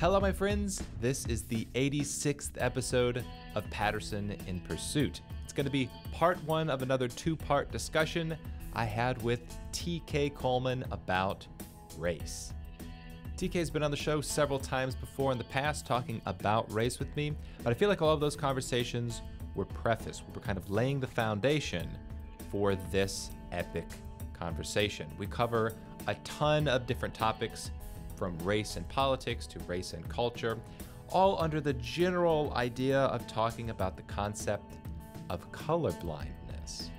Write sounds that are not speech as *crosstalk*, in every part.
Hello, my friends. This is the 86th episode of Patterson in Pursuit. It's going to be part one of another two part discussion I had with TK Coleman about race. TK's been on the show several times before in the past talking about race with me, but I feel like all of those conversations were preface. We were kind of laying the foundation for this epic conversation. We cover a ton of different topics from race and politics to race and culture, all under the general idea of talking about the concept of colorblindness.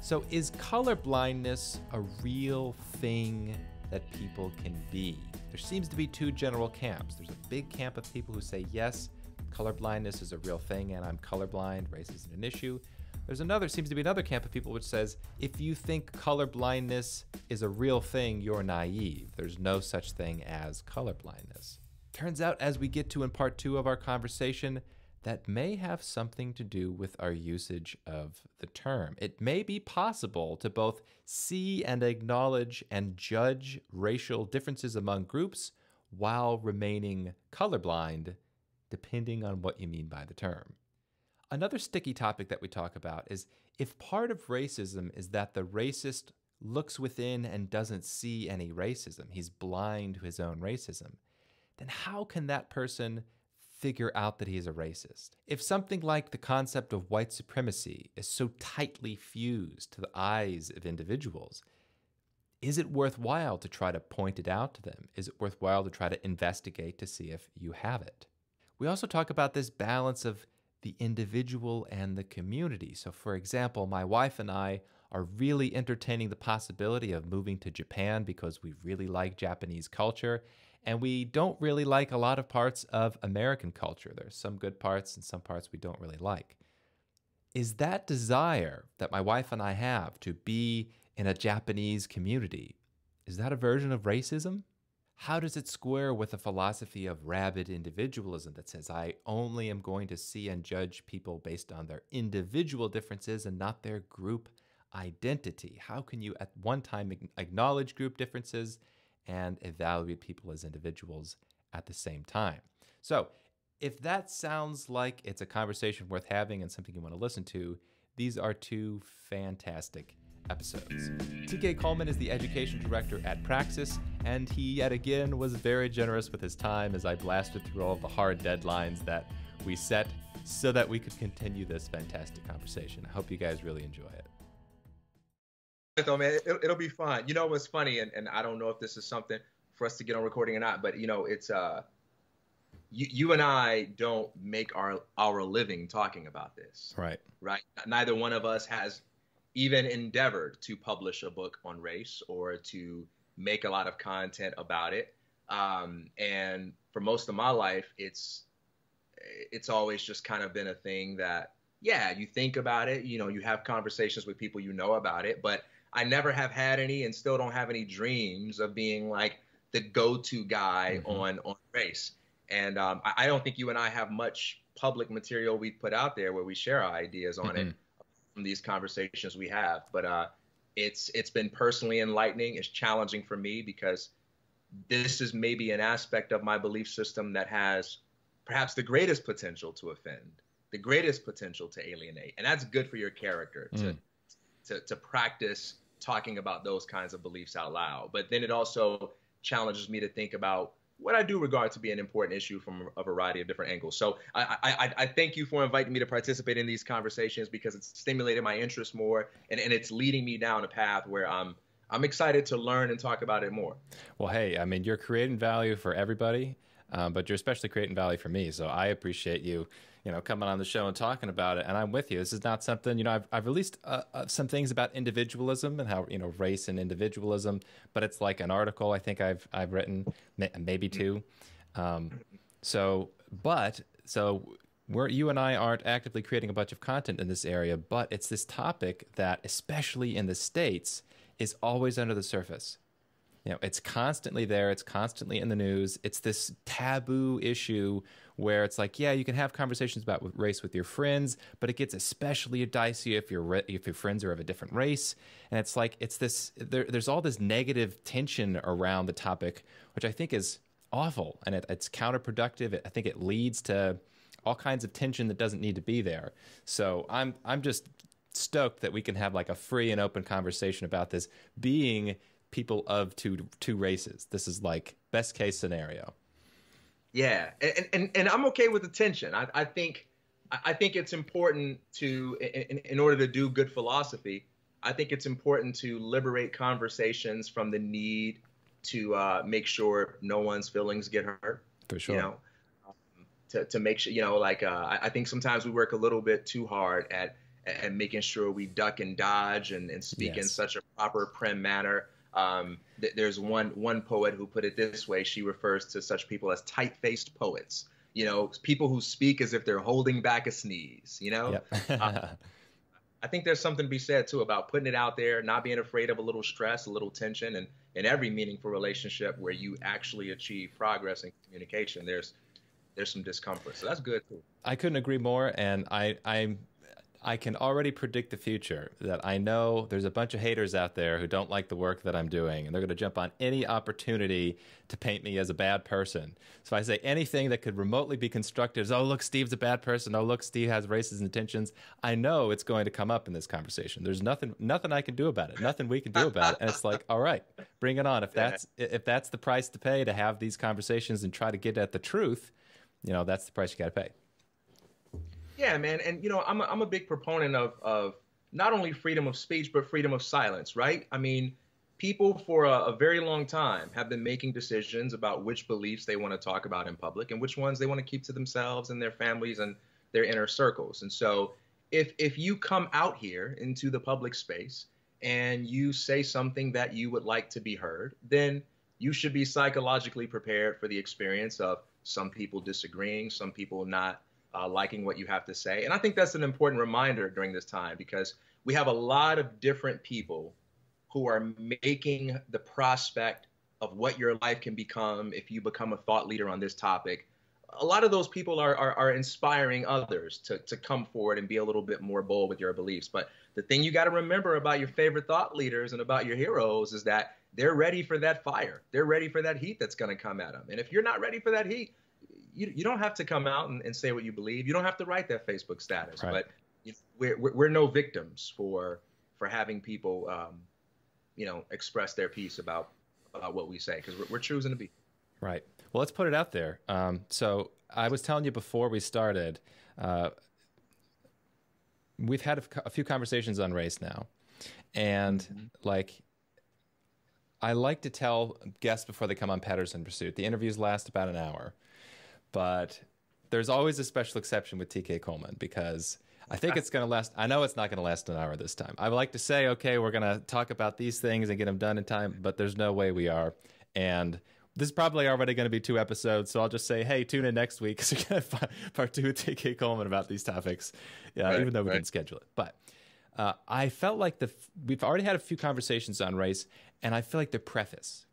So, is colorblindness a real thing that people can be? There seems to be two general camps. There's a big camp of people who say, yes, colorblindness is a real thing and I'm colorblind, race isn't an issue. There's another, seems to be another camp of people which says if you think colorblindness is a real thing, you're naive. There's no such thing as colorblindness. Turns out, as we get to in part two of our conversation, that may have something to do with our usage of the term. It may be possible to both see and acknowledge and judge racial differences among groups while remaining colorblind, depending on what you mean by the term. Another sticky topic that we talk about is if part of racism is that the racist looks within and doesn't see any racism, he's blind to his own racism, then how can that person figure out that he's a racist? If something like the concept of white supremacy is so tightly fused to the eyes of individuals, is it worthwhile to try to point it out to them? Is it worthwhile to try to investigate to see if you have it? We also talk about this balance of the individual and the community. So, for example, my wife and I are really entertaining the possibility of moving to Japan because we really like Japanese culture and we don't really like a lot of parts of American culture. There's some good parts and some parts we don't really like. Is that desire that my wife and I have to be in a Japanese community, is that a version of racism? How does it square with a philosophy of rabid individualism that says, I only am going to see and judge people based on their individual differences and not their group identity? How can you at one time acknowledge group differences and evaluate people as individuals at the same time? So, if that sounds like it's a conversation worth having and something you want to listen to, these are two fantastic episodes. TK Coleman is the education director at Praxis, and he yet again was very generous with his time as I blasted through all of the hard deadlines that we set so that we could continue this fantastic conversation. I hope you guys really enjoy it. Though, man, it'll, it'll be fun. You know what's funny, and, and I don't know if this is something for us to get on recording or not, but you know, it's uh, you, you and I don't make our our living talking about this. Right. Right. Neither one of us has even endeavored to publish a book on race or to make a lot of content about it. Um, and for most of my life, it's it's always just kind of been a thing that yeah, you think about it, you know, you have conversations with people you know about it, but I never have had any and still don't have any dreams of being like the go-to guy mm-hmm. on on race. And um, I, I, don't think you and I have much public material we put out there where we share our ideas on mm-hmm. it from these conversations we have. But uh, it's it's been personally enlightening. It's challenging for me because this is maybe an aspect of my belief system that has perhaps the greatest potential to offend, the greatest potential to alienate, and that's good for your character to mm. to, to practice talking about those kinds of beliefs out loud. But then it also challenges me to think about what I do regard to be an important issue from a variety of different angles. So I, I, I thank you for inviting me to participate in these conversations because it's stimulated my interest more and, and it's leading me down a path where I'm I'm excited to learn and talk about it more. Well, hey, I mean, you're creating value for everybody, um, but you're especially creating value for me. So I appreciate you you know, coming on the show and talking about it. And I'm with you. This is not something, you know, I've, I've released uh, uh, some things about individualism and how, you know, race and individualism, but it's like an article I think I've, I've written, maybe two. Um, so, but, so we're, you and I aren't actively creating a bunch of content in this area, but it's this topic that, especially in the States, is always under the surface you know it's constantly there it's constantly in the news it's this taboo issue where it's like, yeah, you can have conversations about race with your friends, but it gets especially dicey if your if your friends are of a different race, and it's like it's this there, there's all this negative tension around the topic, which I think is awful and it, it's counterproductive. It, I think it leads to all kinds of tension that doesn't need to be there. So I'm I'm just stoked that we can have like a free and open conversation about this being people of two two races. This is like best case scenario. Yeah, and and, and I'm okay with the tension. I, I think I think it's important to in, in order to do good philosophy. I think it's important to liberate conversations from the need to uh, make sure no one's feelings get hurt. For sure. You know, um, to, to make sure, you know, like uh, I think sometimes we work a little bit too hard at at making sure we duck and dodge and, and speak yes. in such a proper prim manner. Um, th- there's one one poet who put it this way. She refers to such people as tight-faced poets. You know, people who speak as if they're holding back a sneeze. You know. Yep. uh, I think there's something to be said too about putting it out there, not being afraid of a little stress, a little tension, and in every meaningful relationship where you actually achieve progress in communication, there's there's some discomfort. So that's good too. I couldn't agree more, and I I'm I can already predict the future that I know there's a bunch of haters out there who don't like the work that I'm doing, and they're going to jump on any opportunity to paint me as a bad person. So I say anything that could remotely be constructive as, oh, look, Steve's a bad person. Oh, look, Steve has racist intentions. I know it's going to come up in this conversation. There's nothing, nothing I can do about it. Nothing we can do about it. And it's like, all right, bring it on. If that's if that's the price to pay to have these conversations and try to get at the truth, you know, that's the price you got to pay. Yeah, man, and you know, I'm a, I'm a big proponent of of not only freedom of speech but freedom of silence, right? I mean, people for a, a very long time have been making decisions about which beliefs they want to talk about in public and which ones they want to keep to themselves and their families and their inner circles. And so, if if you come out here into the public space and you say something that you would like to be heard, then you should be psychologically prepared for the experience of some people disagreeing, some people not uh, liking what you have to say. And I think that's an important reminder during this time because we have a lot of different people who are making the prospect of what your life can become if you become a thought leader on this topic. A lot of those people are, are, are inspiring others to, to come forward and be a little bit more bold with your beliefs. But the thing you got to remember about your favorite thought leaders and about your heroes is that they're ready for that fire. They're ready for that heat that's going to come at them. And if you're not ready for that heat, you, you don't have to come out and, and say what you believe. You don't have to write that Facebook status. Right. But you know, we're, we're, we're no victims for for having people, um, you know, express their piece about about what we say because we're, we're, choosing to be. Right. Well, let's put it out there. Um, so I was telling you before we started. Uh, we've had a, a, few conversations on race now, and mm-hmm. like I like to tell guests before they come on Patterson Pursuit, the interviews last about an hour. But there's always a special exception with TK Coleman because I think it's going to last. I know it's not going to last an hour this time. I would like to say, okay, we're going to talk about these things and get them done in time, but there's no way we are. And this is probably already going to be two episodes, so I'll just say, hey, tune in next week *laughs* because we're going to part two with TK Coleman about these topics, yeah, right, even though we right. didn't schedule it. But uh, I felt like the we've already had a few conversations on race, and I feel like the preface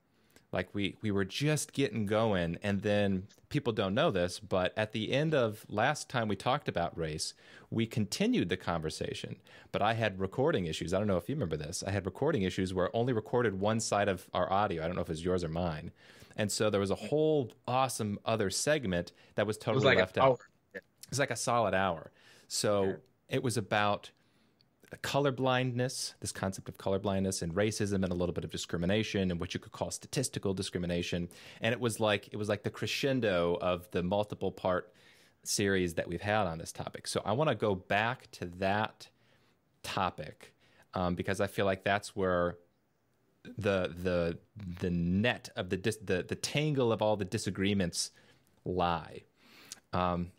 like we we were just getting going and then people don't know this but at the end of last time we talked about race we continued the conversation. But i had recording issues. I don't know if you remember this. I had recording issues where I only recorded one side of our audio. I don't know if it's yours or mine. And so there was a whole awesome other segment that was totally was like left out. yeah. it was like a solid hour. So yeah. it was about colorblindness, this concept of colorblindness and racism and a little bit of discrimination and what you could call statistical discrimination. And it was like it was like the crescendo of the multiple part series that we've had on this topic. So I want to go back to that topic um, because I feel like that's where the the the net of the dis- the the tangle of all the disagreements lie. Um,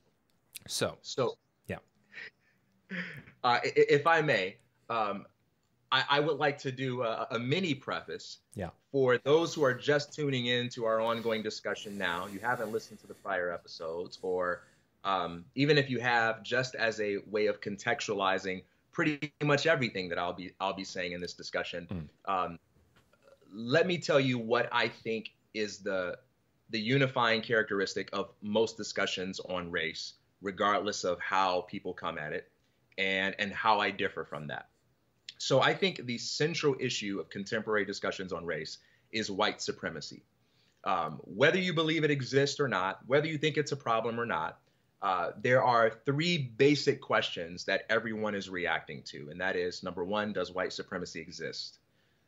so so *laughs* uh, if I may, um, I, I, would like to do a, a, mini preface yeah. for those who are just tuning in to our ongoing discussion now. You haven't listened to the prior episodes, or um, even if you have, just as a way of contextualizing pretty much everything that I'll be I'll be saying in this discussion. Mm. Um, let me tell you what I think is the the unifying characteristic of most discussions on race, regardless of how people come at it and and how I differ from that. So I think the central issue of contemporary discussions on race is white supremacy. Um, whether you believe it exists or not, whether you think it's a problem or not, uh, there are three basic questions that everyone is reacting to. And that is number one, does white supremacy exist?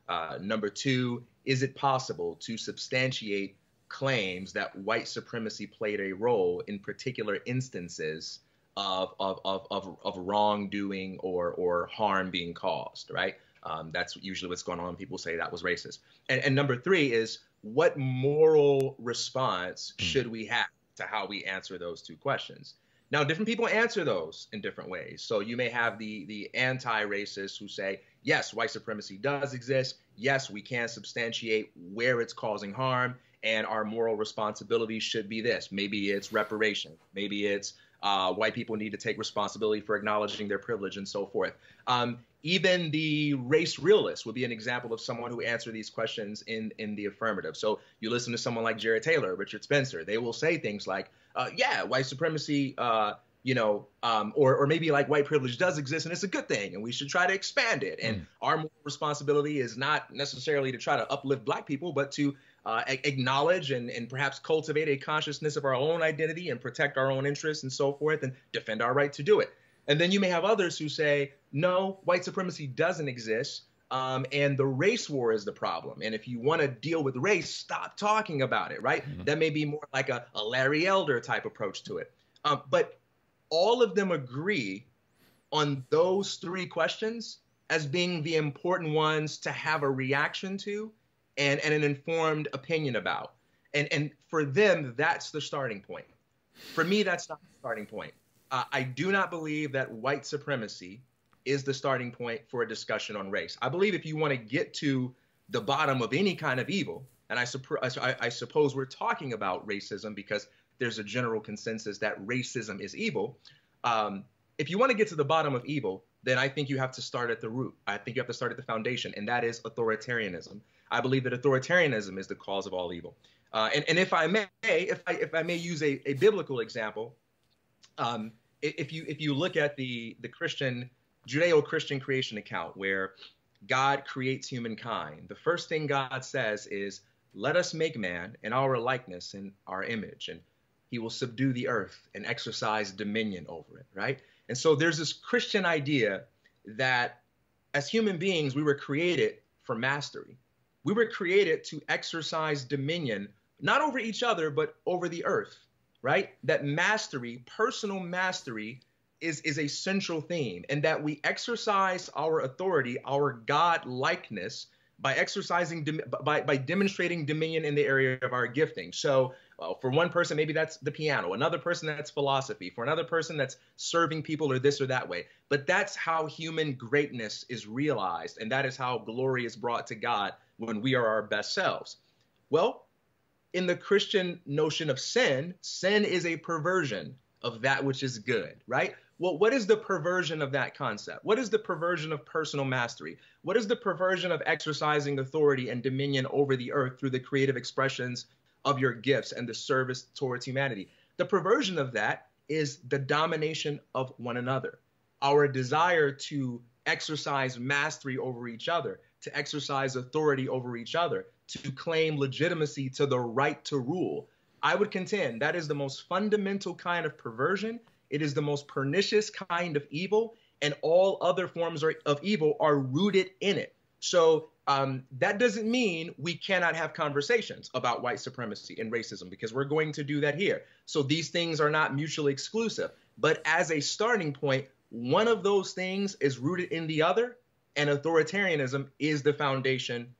Uh, number two, is it possible to substantiate claims that white supremacy played a role in particular instances of, of, of, of, of wrongdoing or, or harm being caused, right? Um, that's usually what's going on. People say that was racist. And, and number three is what moral response hmm. should we have to how we answer those two questions? Now, different people answer those in different ways. So you may have the the anti-racists who say, yes, white supremacy does exist. Yes, we can substantiate where it's causing harm, and our moral responsibility should be this. Maybe it's reparation. Maybe it's uh, white people need to take responsibility for acknowledging their privilege and so forth. Um, even the race realist would be an example of someone who answered these questions in in the affirmative. So you listen to someone like Jared Taylor, Richard Spencer, they will say things like, uh, "Yeah, white supremacy." Uh, you know, um, or or maybe like white privilege does exist and it's a good thing, and we should try to expand it. And mm. our responsibility is not necessarily to try to uplift black people, but to uh, acknowledge and, and perhaps cultivate a consciousness of our own identity and protect our own interests and so forth and defend our right to do it. And then you may have others who say, no, white supremacy doesn't exist. Um, and the race war is the problem. And if you want to deal with race, stop talking about it, right? Mm-hmm. That may be more like a, a, Larry Elder type approach to it. Um, but all of them agree on those three questions as being the important ones to have a reaction to and, and an informed opinion about. And, and for them, that's the starting point. For me, that's not the starting point. Uh, I do not believe that white supremacy is the starting point for a discussion on race. I believe if you want to get to the bottom of any kind of evil, and I, I, I suppose we're talking about racism because there's a general consensus that racism is evil. Um, if you want to get to the bottom of evil, then I think you have to start at the root. I think you have to start at the foundation, and that is authoritarianism. I believe that authoritarianism is the cause of all evil. Uh, and, and if I may, if I, if I may use a, a biblical example, um, if you if you look at the the Christian Judeo-Christian creation account where God creates humankind, the first thing God says is, "Let us make man in our likeness and our image, and he will subdue the earth and exercise dominion over it." Right? And so there's this Christian idea that as human beings we were created for mastery. We were created to exercise dominion, not over each other, but over the earth, right? That mastery, personal mastery, is, is a central theme, and that we exercise our authority, our God likeness, by exercising, by, by demonstrating dominion in the area of our gifting. So, uh, for one person, maybe that's the piano. Another person, that's philosophy. For another person, that's serving people or this or that way. But that's how human greatness is realized, and that is how glory is brought to God when we are our best selves? Well, in the Christian notion of sin, sin is a perversion of that which is good, right? Well, what is the perversion of that concept? What is the perversion of personal mastery? What is the perversion of exercising authority and dominion over the earth through the creative expressions of your gifts and the service towards humanity? The perversion of that is the domination of one another, our desire to exercise mastery over each other, to exercise authority over each other, to claim legitimacy to the right to rule. I would contend that is the most fundamental kind of perversion. It is the most pernicious kind of evil, and all other forms of evil are rooted in it. So um, that doesn't mean we cannot have conversations about white supremacy and racism because we're going to do that here. So these things are not mutually exclusive. But as a starting point, one of those things is rooted in the other, and authoritarianism is the foundation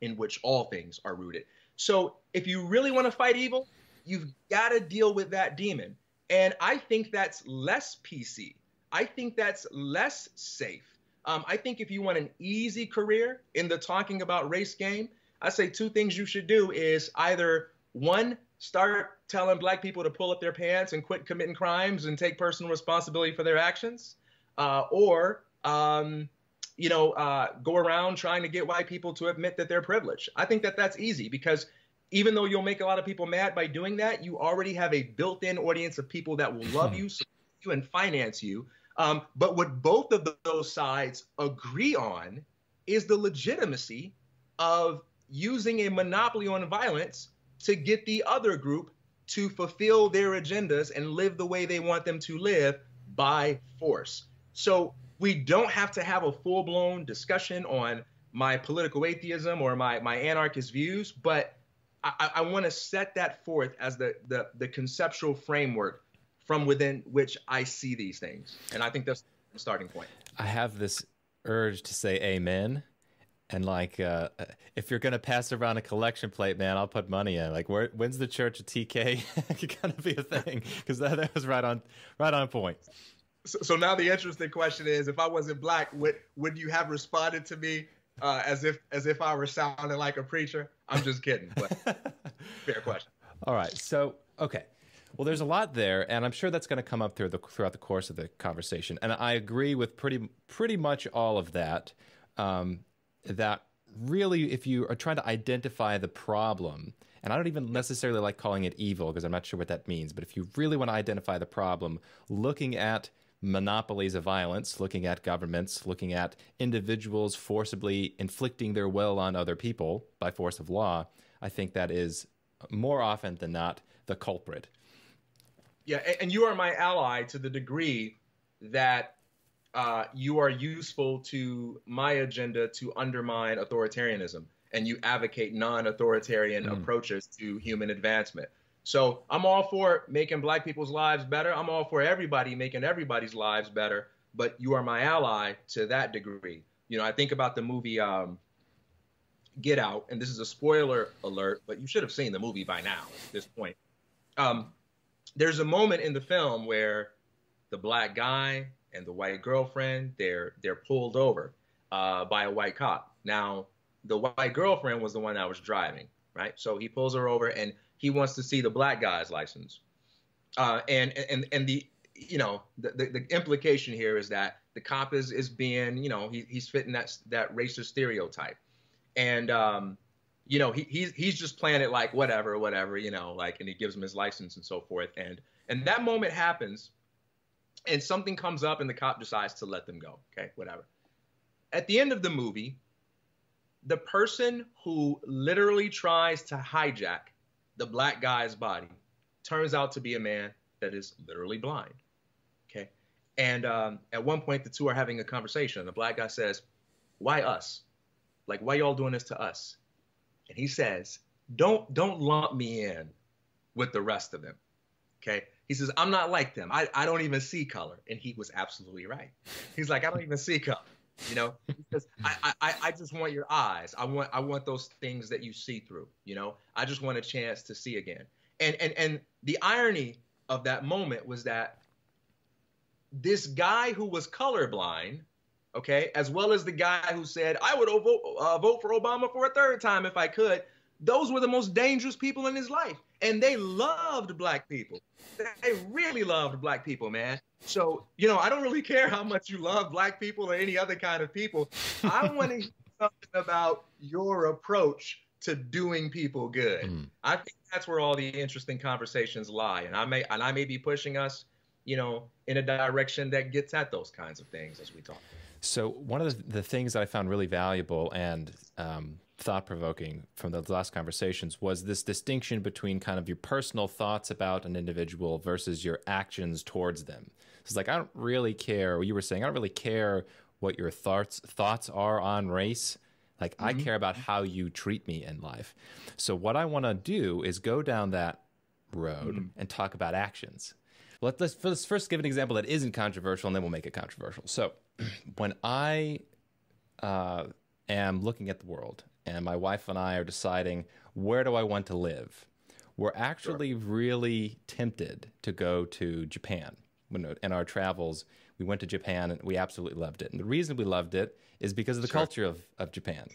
in which all things are rooted. So if you really want to fight evil, you've got to deal with that demon. And I think that's less PC. I think that's less safe. Um, I think if you want an easy career in the talking about race game, I say two things you should do is either one, start telling black people to pull up their pants and quit committing crimes and take personal responsibility for their actions, uh, or um, you know, uh, go around trying to get white people to admit that they're privileged. I think that that's easy because even though you'll make a lot of people mad by doing that, you already have a built-in audience of people that will love *laughs* you, support you, and finance you. Um, but what both of those sides agree on is the legitimacy of using a monopoly on violence to get the other group to fulfill their agendas and live the way they want them to live by force. So we don't have to have a full blown discussion on my political atheism or my, my anarchist views, but I, I want to set that forth as the, the, the conceptual framework from within which I see these things. And I think that's the starting point. I have this urge to say amen. And like, uh, if you're gonna pass around a collection plate, man, I'll put money in. Like, where, when's the Church of TK *laughs* gonna be a thing? Because that, that was right on, right on point. So, so, now the interesting question is, if I wasn't black, would would you have responded to me uh, as if as if I were sounding like a preacher? I'm just kidding, but *laughs* fair question. All right, so okay, well, there's a lot there, and I'm sure that's going to come up through the, throughout the course of the conversation. And I agree with pretty pretty much all of that. Um, that really, if you are trying to identify the problem, and I don't even necessarily like calling it evil because I'm not sure what that means, but if you really want to identify the problem, looking at monopolies of violence, looking at governments, looking at individuals forcibly inflicting their will on other people by force of law, I think that is more often than not the culprit. Yeah, and you are my ally to the degree that uh, you are useful to my agenda to undermine authoritarianism and you advocate non authoritarian mm. approaches to human advancement. So I'm all for making black people's lives better. I'm all for everybody making everybody's lives better. But you are my ally to that degree. You know, I think about the movie um, Get Out, and this is a spoiler alert, but you should have seen the movie by now at this point. Um, there's a moment in the film where the black guy and the white girlfriend they're they're pulled over uh, by a white cop. Now the white girlfriend was the one that was driving, right? So he pulls her over and he wants to see the black guy's license. Uh, and and and the you know the, the, the implication here is that the cop is is being you know he, he's fitting that that racist stereotype, and um, you know he he's he's just playing it like whatever whatever you know like and he gives him his license and so forth and and that moment happens, and something comes up and the cop decides to let them go okay whatever. At the end of the movie, the person who literally tries to hijack the black guy's body turns out to be a man that is literally blind. Okay. And um, at one point, the two are having a conversation. The black guy says, Why us? Like, why y'all doing this to us? And he says, Don't don't lump me in with the rest of them. Okay. He says, I'm not like them. I, I don't even see color. And he was absolutely right. He's like, I don't even see color. You know, because I, I, I just want your eyes. I want I want those things that you see through. You know, I just want a chance to see again. And and and the irony of that moment was that this guy who was colorblind, okay, as well as the guy who said I would vote uh, vote for Obama for a third time if I could, those were the most dangerous people in his life, and they loved black people. They really loved black people, man. So, you know, I don't really care how much you love black people or any other kind of people. I *laughs* want to hear something about your approach to doing people good. Mm. I think that's where all the interesting conversations lie. And I may and I may be pushing us, you know, in a direction that gets at those kinds of things as we talk. So one of the, the things that I found really valuable and um, thought provoking from the last conversations was this distinction between kind of your personal thoughts about an individual versus your actions towards them. It's like I don't really care. What you were saying, I don't really care what your thoughts thoughts are on race. Like mm-hmm. I care about how you treat me in life. So what I want to do is go down that road mm-hmm. and talk about actions. Let, us let's first give an example that isn't controversial, and then we'll make it controversial. So *clears throat* when I uh, am looking at the world, and my wife and I are deciding where do I want to live, we're actually sure. really tempted to go to Japan when in our travels, we went to Japan and we absolutely loved it. And the reason we loved it is because of the sure. culture of, of Japan.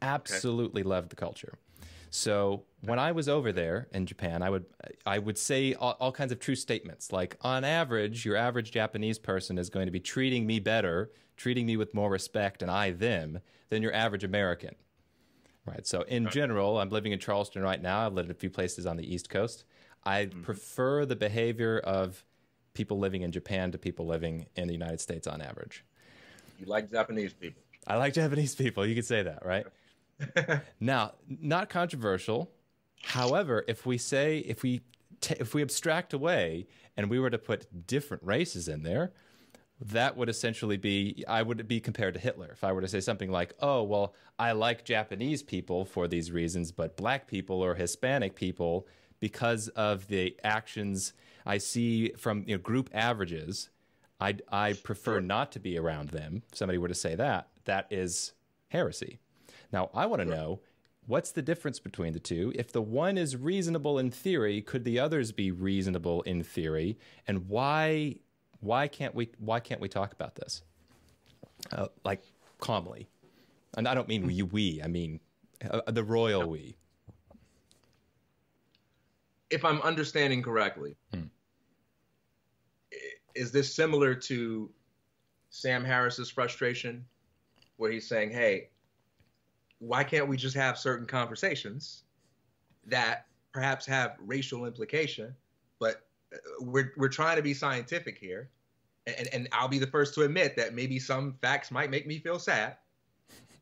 Absolutely okay. loved the culture. So when I was over there in Japan, I would I would say all, all, kinds of true statements like on average, your average Japanese person is going to be treating me better, treating me with more respect and I them than your average American. Right. So in general, I'm living in Charleston right now. I've lived in a few places on the East Coast. I mm-hmm. prefer the behavior of people living in Japan to people living in the United States on average. You like Japanese people. I like Japanese people. You could say that, right? *laughs* now, not controversial. However, if we say if we t- if we abstract away and we were to put different races in there, that would essentially be I would be compared to Hitler. If I were to say something like, "Oh, well, I like Japanese people for these reasons, but black people or Hispanic people because of the actions I see from you know, group averages, I I prefer not to be around them." If somebody were to say that, that is heresy. Now, I want to know what's the difference between the two? If the one is reasonable in theory, could the others be reasonable in theory? And why why can't we why can't we talk about this uh, like calmly? And I don't mean we, we I mean uh, the royal we. If I'm understanding correctly, hmm. is this similar to Sam Harris's frustration, where he's saying, "Hey, why can't we just have certain conversations that perhaps have racial implication, but uh, we're we're trying to be scientific here, and and I'll be the first to admit that maybe some facts might make me feel sad,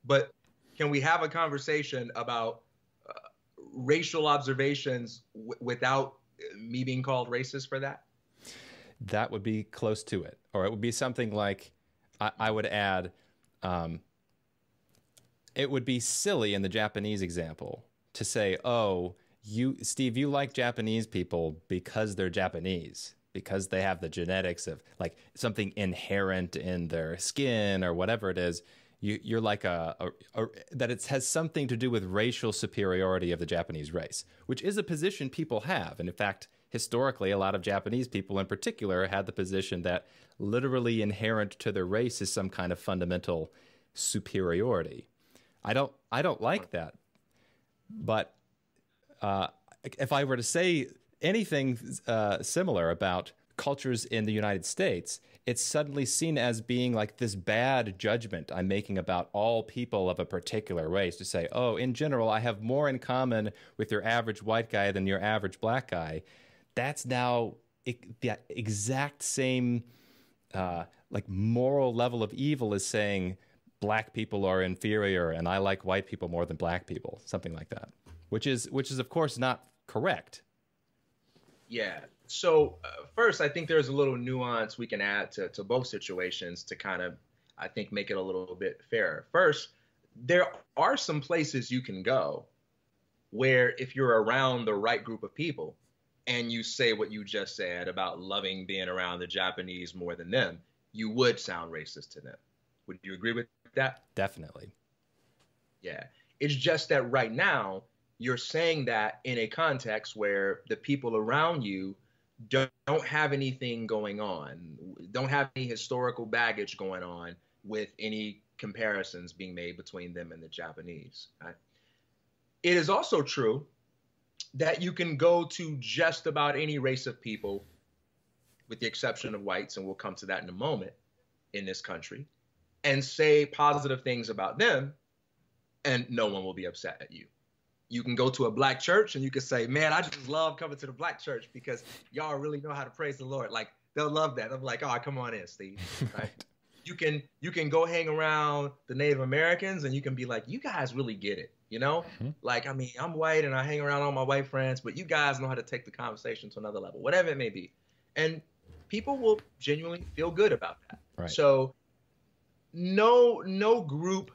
but can we have a conversation about uh, racial observations without me being called racist for that? That would be close to it, or it would be something like I, I would add. Um, it would be silly in the Japanese example to say, "Oh, you Steve, you like Japanese people because they're Japanese." Because they have the genetics of like something inherent in their skin or whatever it is, you, are like a, a, a, that it has something to do with racial superiority of the Japanese race, which is a position people have. And in fact, historically, a lot of Japanese people in particular had the position that literally inherent to their race is some kind of fundamental superiority. I don't I don't like that. But uh, if I were to say anything uh, similar about cultures in the United States, it's suddenly seen as being like this bad judgment I'm making about all people of a particular race to say, oh, in general, I have more in common with your average white guy than your average black guy. That's now the exact same uh, like moral level of evil as saying black people are inferior and I like white people more than black people, something like that, which is which is of course not correct. Yeah. So uh, first, I think there's a little nuance we can add to to both situations to kind of I think make it a little bit fairer. First, there are some places you can go where if you're around the right group of people and you say what you just said about loving being around the Japanese more than them, you would sound racist to them. Would you agree with that? Definitely. Yeah. It's just that right now, you're saying that in a context where the people around you don't, don't have anything going on, don't have any historical baggage going on with any comparisons being made between them and the Japanese. Right? It is also true that you can go to just about any race of people, with the exception of whites, and we'll come to that in a moment, in this country, and say positive things about them, and no one will be upset at you. You can go to a black church and you can say, "Man, I just love coming to the black church because y'all really know how to praise the Lord." Like they'll love that. I'm like, "Oh, come on in, Steve." *laughs* Right? you can you can go hang around the Native Americans and you can be like, "You guys really get it." You know, mm-hmm. like I mean, I'm white and I hang around all my white friends, but you guys know how to take the conversation to another level, whatever it may be, and people will genuinely feel good about that. Right. So no no group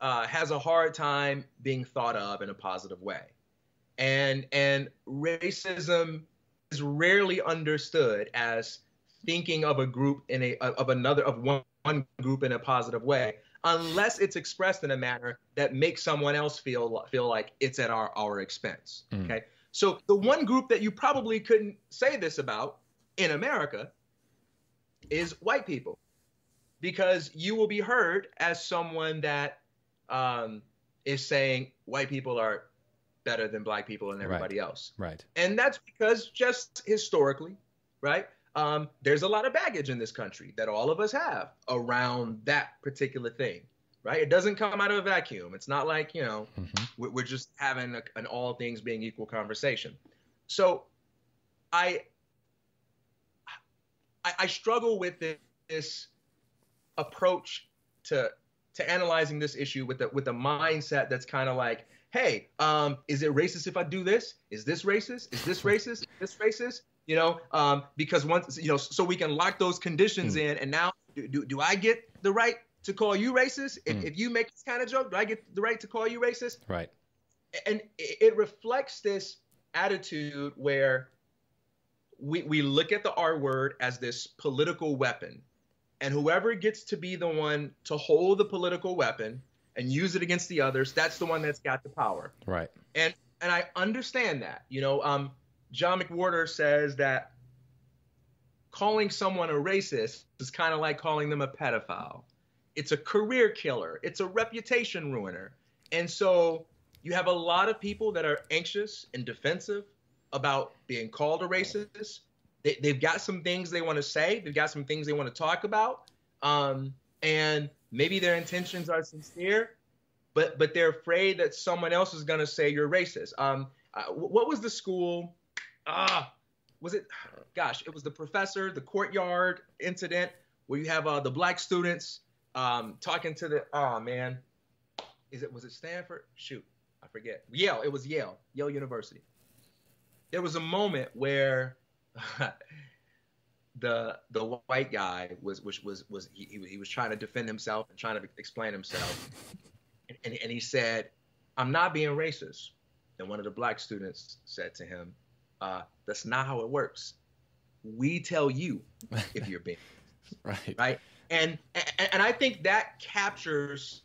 uh, has a hard time being thought of in a positive way, and and racism is rarely understood as thinking of a group in a of another of one, one group in a positive way unless it's expressed in a manner that makes someone else feel feel like it's at our our expense. Mm. Okay, so the one group that you probably couldn't say this about in America is white people because you will be heard as someone that um, is saying white people are better than black people and everybody right. else. Right. And that's because just historically, right? Um, there's a lot of baggage in this country that all of us have around that particular thing, right? It doesn't come out of a vacuum. It's not like, you know, mm-hmm. we're just having a, an all things being equal conversation. So I, I, I struggle with this approach to to analyzing this issue with the with the mindset that's kind of like hey, um, is it racist if I do this? Is this racist? Is this racist? Is this racist? You know, um, because once you know, so we can lock those conditions mm. in, and now do, do, do I get the right to call you racist if, mm. if you make this kind of joke? Do I get the right to call you racist? Right. And it, it reflects this attitude where we, we look at the R word as this political weapon. And whoever gets to be the one to hold the political weapon and use it against the others, that's the one that's got the power. Right. And and I understand that. You know, um, John McWhorter says that calling someone a racist is kind of like calling them a pedophile. It's a career killer. It's a reputation ruiner. And so you have a lot of people that are anxious and defensive about being called a racist. They, they've got some things they want to say. They've got some things they want to talk about. Um, and maybe their intentions are sincere, but but they're afraid that someone else is going to say you're racist. Um, uh, what was the school? Ah, was it? Gosh, it was the professor, the courtyard incident where you have uh, the black students um, talking to the. Oh man, is it was it Stanford? Shoot, I forget. Yale. It was Yale. Yale University there was a moment where *laughs* the the white guy was which was was he, he was trying to defend himself and trying to explain himself. And, and, and he said i'm not being racist. And one of the black students said to him uh, that's not how it works. We tell you if you're being *laughs* right. Right? And, and and i think that captures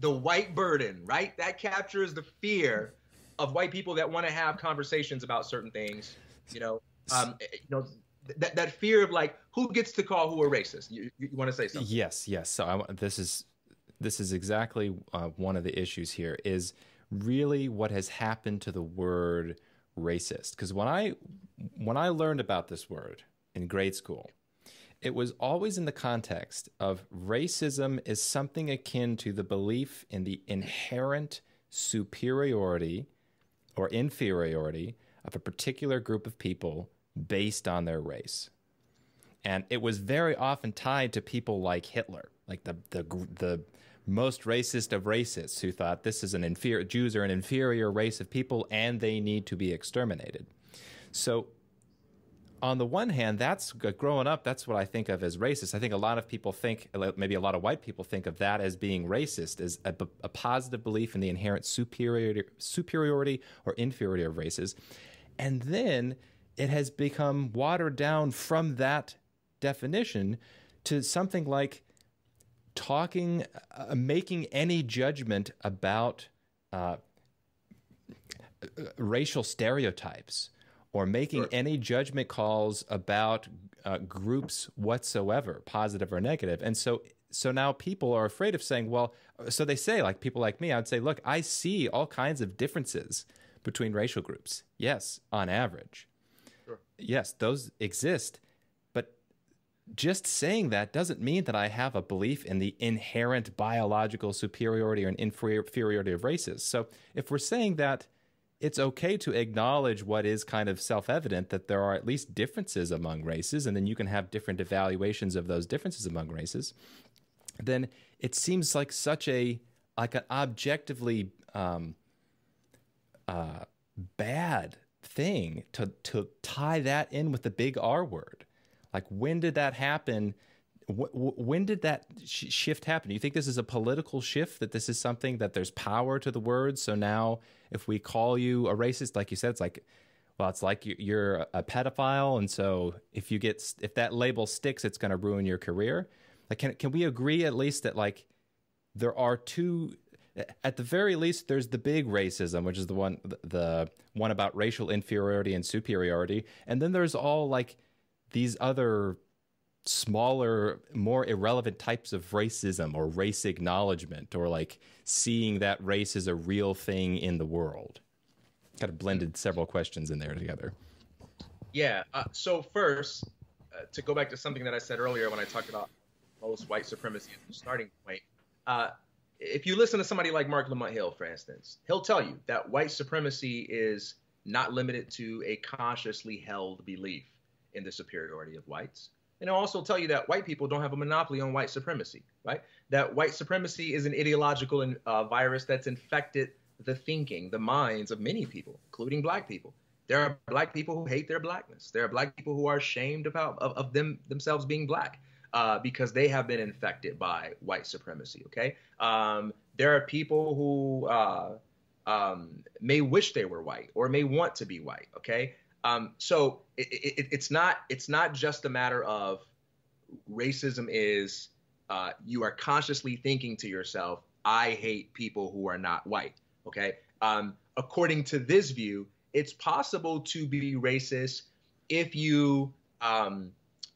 the white burden right? That captures the fear of white people that want to have conversations about certain things. You know, um, eh, you know that that fear of like who gets to call who a racist. You, you want to say something? Yes, yes. So I, this is this is exactly uh, one of the issues here. Is really what has happened to the word racist? Because when I when I learned about this word in grade school, it was always in the context of racism is something akin to the belief in the inherent superiority or inferiority of a particular group of people based on their race. And it was very often tied to people like Hitler, like the the the most racist of racists who thought this is an inferior Jews are an inferior race of people and they need to be exterminated. So on the one hand, that's growing up. That's what I think of as racist. I think a lot of people think, uh, maybe a lot of white people think of that as being racist, as a, a positive belief in the inherent superiority, superiority or inferiority of races, and then it has become watered down from that definition to something like talking, uh, making any judgment about uh, racial stereotypes or making sure. any judgment calls about uh, groups whatsoever, positive or negative. And so, so now people are afraid of saying, well, so they say, like people like me, I'd say, look, I see all kinds of differences between racial groups. Yes, on average. Yes, those exist. But just saying that doesn't mean that I have a belief in the inherent biological superiority or inferiority of races. So if we're saying that, it's okay to acknowledge what is kind of self evident that there are at least differences among races, and then you can have different evaluations of those differences among races. Then it seems like such a like an objectively um, uh, bad thing to to tie that in with the big R word. Like when did that happen? when did that sh- shift happen? Do you think this is a political shift? That this is something that there's power to the word? So now, if we call you a racist, like you said, it's like, well, it's like you're a pedophile, and so if you get if that label sticks, it's going to ruin your career. Like, can can we agree at least that like there are two at the very least, there's the big racism, which is the one the one about racial inferiority and superiority, and then there's all like these other smaller, more irrelevant types of racism or race acknowledgement or like seeing that race is a real thing in the world? Kind of blended several questions in there together. Yeah. Uh, so, first, uh, to go back to something that I said earlier when I talked about most white supremacy as the starting point, uh, if you listen to somebody like Marc Lamont Hill, for instance, he'll tell you that white supremacy is not limited to a consciously held belief in the superiority of whites. And I'll also tell you that white people don't have a monopoly on white supremacy, right? That white supremacy is an ideological uh, virus that's infected the thinking, the minds of many people, including black people. There are black people who hate their blackness. There are black people who are ashamed about of, of them themselves being black uh, because they have been infected by white supremacy. Okay, um, there are people who uh, um, may wish they were white or may want to be white. Okay, um, so it, it, it's not it's not just a matter of racism is uh, you are consciously thinking to yourself, I hate people who are not white. Okay, um, according to this view, it's possible to be racist if you um,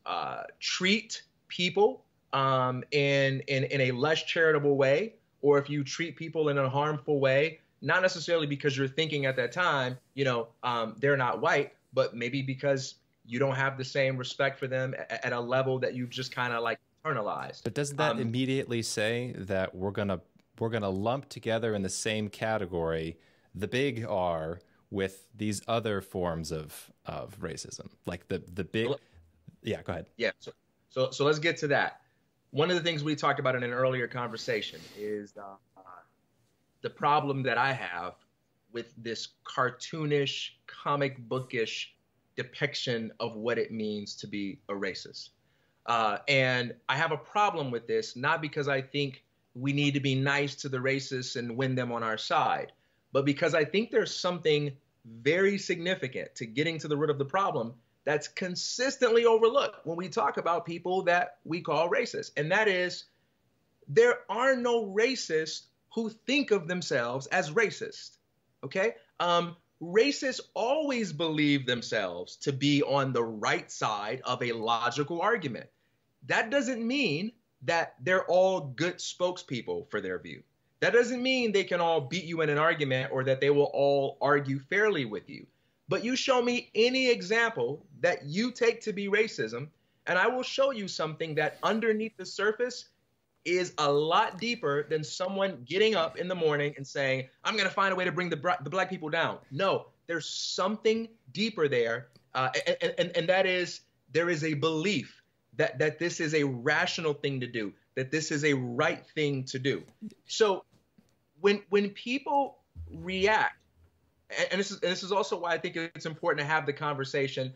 uh, treat people um, in, in in a less charitable way, or if you treat people in a harmful way, not necessarily because you're thinking at that time, you know, um, they're not white, but maybe because you don't have the same respect for them at, at a level that you've just kind of like internalized. But doesn't that um, immediately say that we're gonna we're gonna lump together in the same category the big R with these other forms of of racism, like the the big. Yeah, go ahead. Yeah. So so so let's get to that. One of the things we talked about in an earlier conversation is uh, the problem that I have with this cartoonish, comic bookish depiction of what it means to be a racist. Uh, and I have a problem with this, not because I think we need to be nice to the racists and win them on our side, but because I think there's something very significant to getting to the root of the problem that's consistently overlooked when we talk about people that we call racist. And that is there are no racists who think of themselves as racist. Okay? Um, racists always believe themselves to be on the right side of a logical argument. That doesn't mean that they're all good spokespeople for their view. That doesn't mean they can all beat you in an argument or that they will all argue fairly with you. But you show me any example that you take to be racism, and I will show you something that underneath the surface is a lot deeper than someone getting up in the morning and saying, I'm going to find a way to bring the, the black people down. No, there's something deeper there. Uh, and, and, and that is there is a belief that, that this is a rational thing to do, that this is a right thing to do. So when when people react, and this is and this is also why I think it's important to have the conversation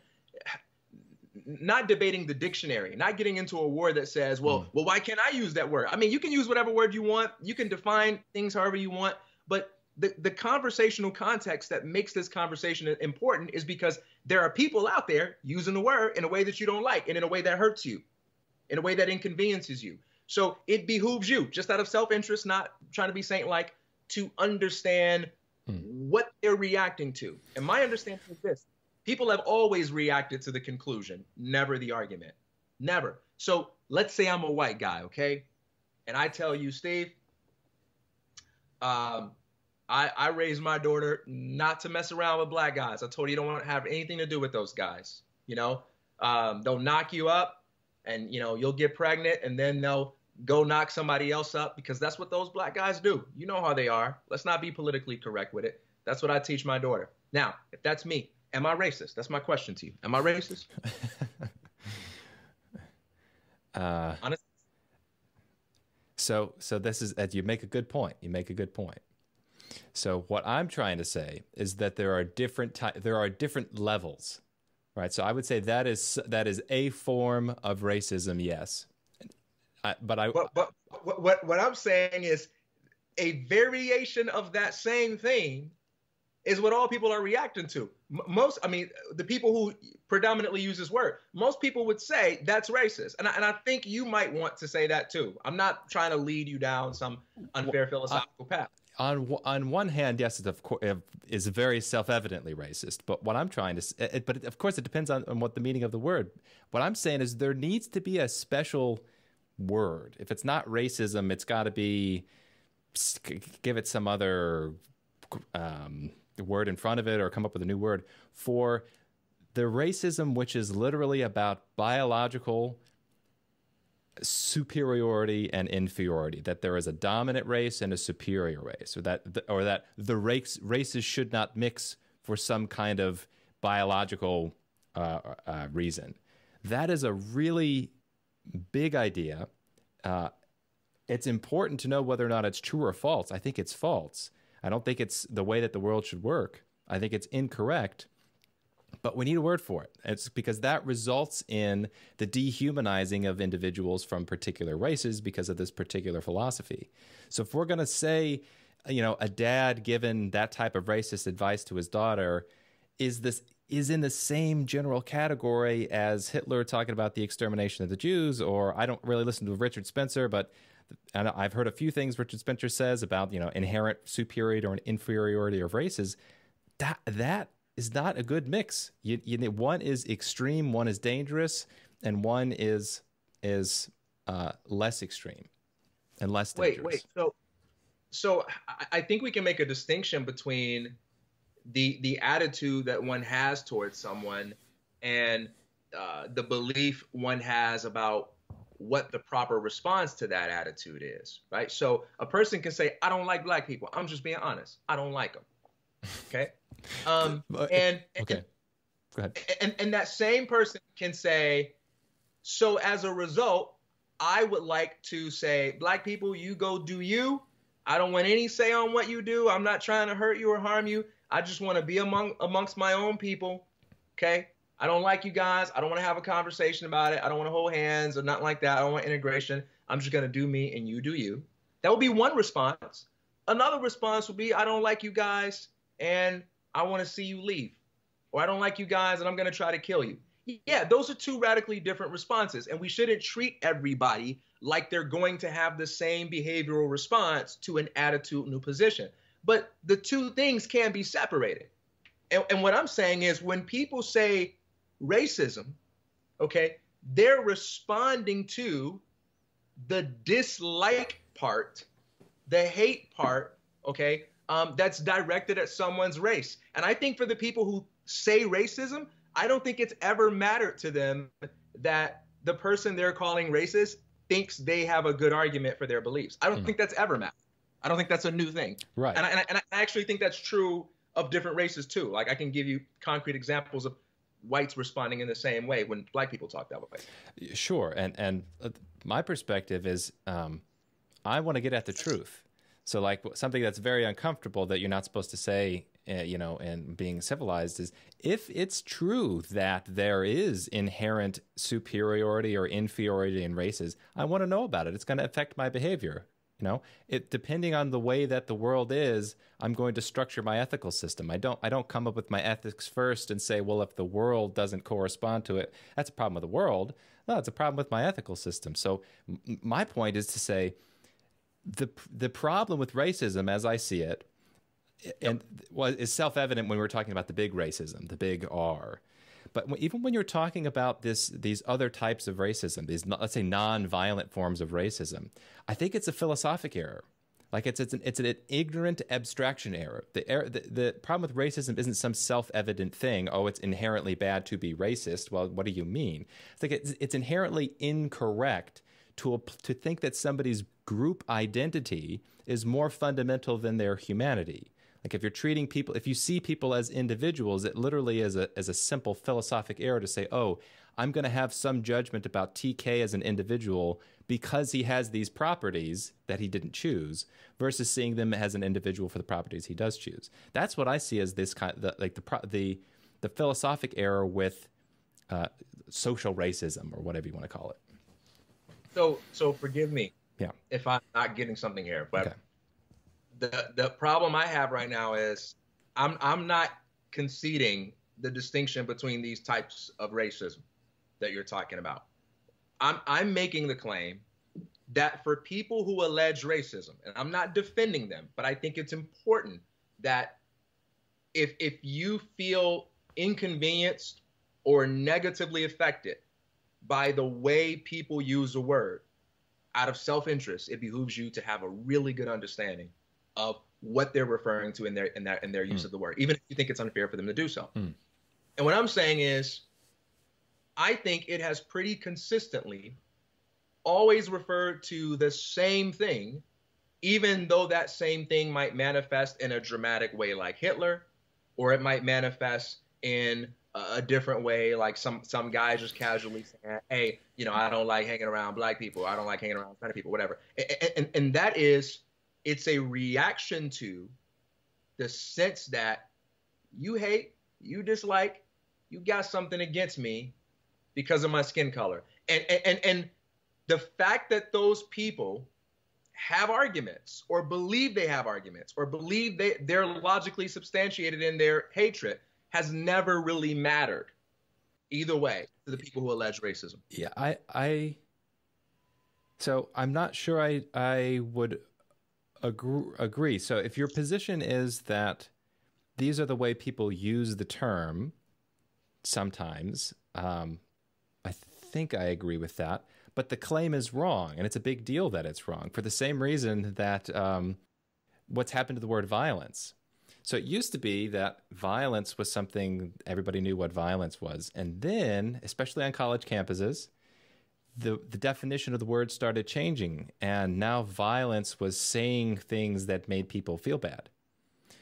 not debating the dictionary, not getting into a word that says, well, mm. well, why can't I use that word? I mean, you can use whatever word you want. You can define things however you want, but the, the conversational context that makes this conversation important is because there are people out there using the word in a way that you don't like and in a way that hurts you, in a way that inconveniences you. So it behooves you, just out of self interest, not trying to be saint like, to understand hmm. what they're reacting to. And my understanding is this people have always reacted to the conclusion, never the argument. Never. So let's say I'm a white guy, okay? And I tell you, Steve, um, I, I raised my daughter not to mess around with black guys. I told her you don't want to have anything to do with those guys. You know, um, they'll knock you up, and you know you'll get pregnant, and then they'll go knock somebody else up because that's what those black guys do. You know how they are. Let's not be politically correct with it. That's what I teach my daughter. Now, if that's me, am I racist? That's my question to you. Am I racist? *laughs* uh, Honestly. So, so this is you make a good point. You make a good point. So, what I'm trying to say is that there are different ty- there are different levels, right? So, I would say that is that is a form of racism. Yes, but I. But, but what what I'm saying is a variation of that same thing is what all people are reacting to. Most, I mean, the people who predominantly use this word, most people would say that's racist. And I, and I think you might want to say that too. I'm not trying to lead you down some unfair philosophical path. On on one hand, yes, it of course is very self-evidently racist. But what I'm trying to, it, but of course, it depends on, on what the meaning of the word. What I'm saying is there needs to be a special word. If it's not racism, it's got to be give it some other um, word in front of it or come up with a new word for the racism which is literally about biological superiority and inferiority that there is a dominant race and a superior race or that or that the race, races should not mix for some kind of biological uh, uh, reason that is a really big idea. Uh, it's important to know whether or not it's true or false. I think it's false. I don't think it's the way that the world should work. I think it's incorrect but we need a word for it. It's because that results in the dehumanizing of individuals from particular races because of this particular philosophy. So if we're going to say, you know, a dad given that type of racist advice to his daughter is this is in the same general category as Hitler talking about the extermination of the Jews or I don't really listen to Richard Spencer but and I've heard a few things Richard Spencer says about, you know, inherent superiority or inferiority of races. That that is not a good mix. You, you one is extreme, one is dangerous, and one is is uh, less extreme and less dangerous. Wait, wait. So, so I think we can make a distinction between the the attitude that one has towards someone and uh, the belief one has about what the proper response to that attitude is, right? So a person can say, "I don't like black people." I'm just being honest. I don't like them. Okay. *laughs* Um, and, okay. Go ahead. And, and that same person can say, so as a result, I would like to say, black people, you go do you. I don't want any say on what you do. I'm not trying to hurt you or harm you. I just want to be among amongst my own people. Okay. I don't like you guys. I don't want to have a conversation about it. I don't want to hold hands or nothing like that. I don't want integration. I'm just going to do me and you do you. That would be one response. Another response would be, I don't like you guys and I want to see you leave. Or I don't like you guys and I'm going to try to kill you. Yeah, those are two radically different responses. And we shouldn't treat everybody like they're going to have the same behavioral response to an attitudinal position. But the two things can be separated. And, and what I'm saying is when people say racism, okay, they're responding to the dislike part, the hate part, okay, um, that's directed at someone's race. And I think for the people who say racism, I don't think it's ever mattered to them that the person they're calling racist thinks they have a good argument for their beliefs. I don't mm. think that's ever mattered. I don't think that's a new thing. Right. And I, and I, and I actually think that's true of different races too. Like I can give you concrete examples of whites responding in the same way when black people talk that way. Sure. And and uh, my perspective is um, I want to get at the truth. So like something that's very uncomfortable that you're not supposed to say, uh, you know, and being civilized is if it's true that there is inherent superiority or inferiority in races, I want to know about it. It's going to affect my behavior. You know, it depending on the way that the world is, I'm going to structure my ethical system. I don't I don't come up with my ethics first and say, well, if the world doesn't correspond to it, that's a problem with the world. No, it's a problem with my ethical system. So my point is to say the the problem with racism, as I see it, and well, is self evident when we're talking about the big racism, the big R. But even when you're talking about this, these other types of racism, these let's say non-violent forms of racism, I think it's a philosophic error. Like it's it's an it's an ignorant abstraction error. The, error, the the problem with racism isn't some self-evident thing. Oh, it's inherently bad to be racist. Well, what do you mean? It's like it's, it's inherently incorrect to to think that somebody's group identity is more fundamental than their humanity. Like if you're treating people, if you see people as individuals, it literally is a as a simple philosophic error to say, oh, I'm going to have some judgment about TK as an individual because he has these properties that he didn't choose, versus seeing them as an individual for the properties he does choose. That's what I see as this kind, the, like the the the philosophic error with uh, social racism or whatever you want to call it. So, so forgive me. Yeah. If I'm not getting something here, but okay. The the problem I have right now is I'm I'm not conceding the distinction between these types of racism that you're talking about. I'm I'm making the claim that for people who allege racism, and I'm not defending them, but I think it's important that if if you feel inconvenienced or negatively affected by the way people use a word. Out of self-interest, it behooves you to have a really good understanding of what they're referring to in their in their in their use mm. of the word, even if you think it's unfair for them to do so. Mm. And what I'm saying is, I think it has pretty consistently always referred to the same thing, even though that same thing might manifest in a dramatic way like Hitler, or it might manifest in a different way. Like some some guys just casually saying, "Hey, you know, I don't like hanging around black people. I don't like hanging around Hispanic people, whatever." And, and, and that is, it's a reaction to the sense that you hate, you dislike, you got something against me because of my skin color. And and and, the fact that those people have arguments or believe they have arguments or believe they, they're logically substantiated in their hatred has never really mattered either way to the people who allege racism. Yeah, I I so I'm not sure I I would agree, agree. So if your position is that these are the way people use the term sometimes, um, I think I agree with that. But the claim is wrong, and it's a big deal that it's wrong for the same reason that um, what's happened to the word violence. So it used to be that violence was something everybody knew what violence was. And then, especially on college campuses, the, the definition of the word started changing. And now violence was saying things that made people feel bad.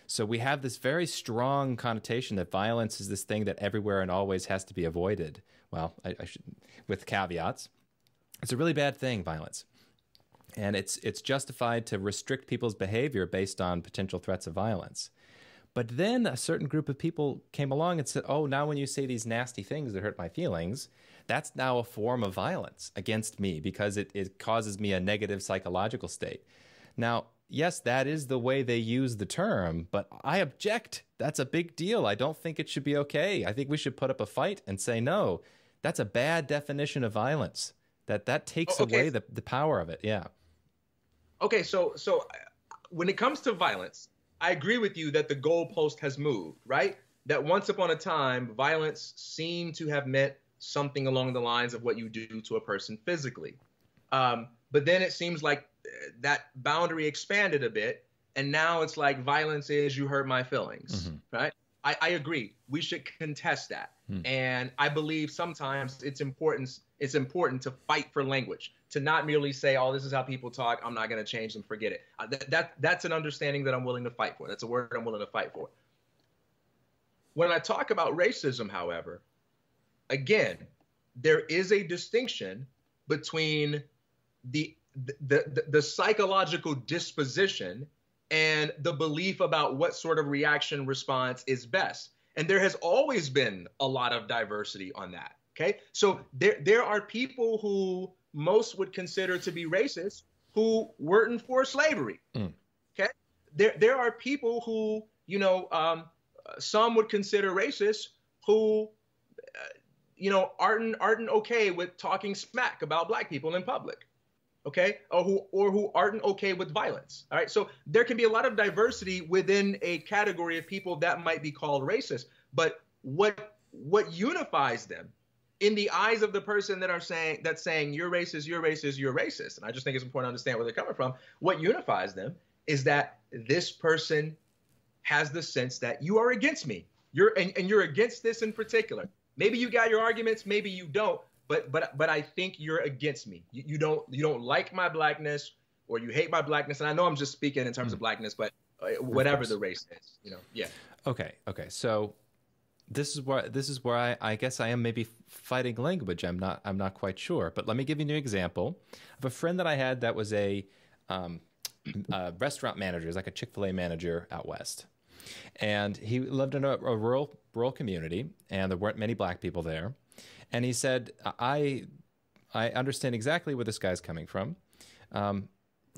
So we have this very strong connotation that violence is this thing that everywhere and always has to be avoided. Well, I, I should, with caveats. It's a really bad thing, violence and it's it's justified to restrict people's behavior based on potential threats of violence. But then a certain group of people came along and said, "Oh, now when you say these nasty things that hurt my feelings, that's now a form of violence against me because it, it causes me a negative psychological state." Now, yes, that is the way they use the term, but I object. That's a big deal. I don't think it should be okay. I think we should put up a fight and say, no, that's a bad definition of violence. That that takes oh, okay. away the, the power of it. Yeah. Okay, so so uh, when it comes to violence, I agree with you that the goalpost has moved, right? That once upon a time, violence seemed to have meant something along the lines of what you do to a person physically. Um, but then it seems like uh, that boundary expanded a bit, and now it's like violence is you hurt my feelings, mm-hmm. right? I, I, agree. We should contest that, mm. and I believe sometimes it's important. It's important to fight for language, to not merely say, "Oh, this is how people talk. I'm not going to change them. Forget it." Uh, that, that that's an understanding that I'm willing to fight for. That's a word I'm willing to fight for. When I talk about racism, however, again, there is a distinction between the the, the, the psychological disposition and the belief about what sort of reaction response is best. And there has always been a lot of diversity on that. Okay. So there, there are people who most would consider to be racist who weren't for slavery. Mm. Okay, there there are people who you know um, some would consider racist who you know aren't aren't okay with talking smack about black people in public. Okay, or who or who aren't okay with violence. All right, so there can be a lot of diversity within a category of people that might be called racist. But what what unifies them in the eyes of the person that are saying that's saying you're racist, you're racist, you're racist, and I just think it's important to understand where they're coming from. What unifies them is that this person has the sense that you are against me. You're and, and you're against this in particular. Maybe you got your arguments, maybe you don't, but but but I think you're against me. You, you don't you don't like my blackness or you hate my blackness. And I know I'm just speaking in terms mm of blackness, but uh, whatever the race is, you know, yeah. Okay, okay. So this is where this is where I, I guess I am maybe fighting language. I'm not I'm not quite sure. But let me give you an example of a friend that I had that was a, um, a restaurant manager, like a Chick Fil A manager out west, and he lived in a, a, rural rural community, and there weren't many black people there. And he said, I I understand exactly where this guy's coming from. Um,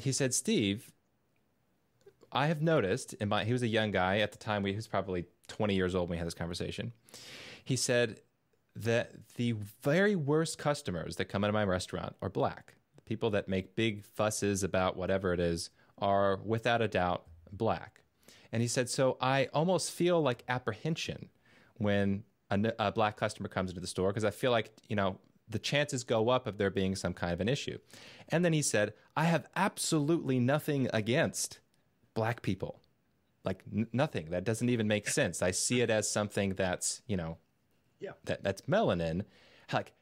he said, Steve, I have noticed my he was a young guy at the time. he was probably 20 years old when we had this conversation. He said that the very worst customers that come into my restaurant are black. People that make big fusses about whatever it is are without a doubt black. And he said, so I almost feel like apprehension when a, a black customer comes into the store because I feel like, you know, the chances go up of there being some kind of an issue. And then he said, I have absolutely nothing against black people. Like n- nothing. That doesn't even make sense. I see it as something that's you know yeah. that that's melanin. Like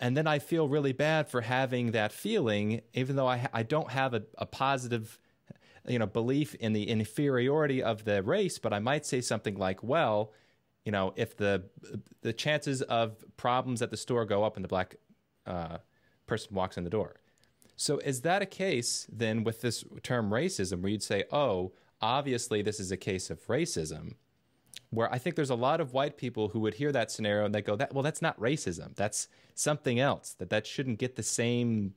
and then i feel really bad for having that feeling even though i i don't have a, a positive you know belief in the inferiority of the race but i might say something like well you know if the the chances of problems at the store go up and the black uh, person walks in the door so is that a case then with this term racism where you'd say oh obviously this is a case of racism where I think there's a lot of white people who would hear that scenario and they go, "That well, that's not racism. That's something else. That that shouldn't get the same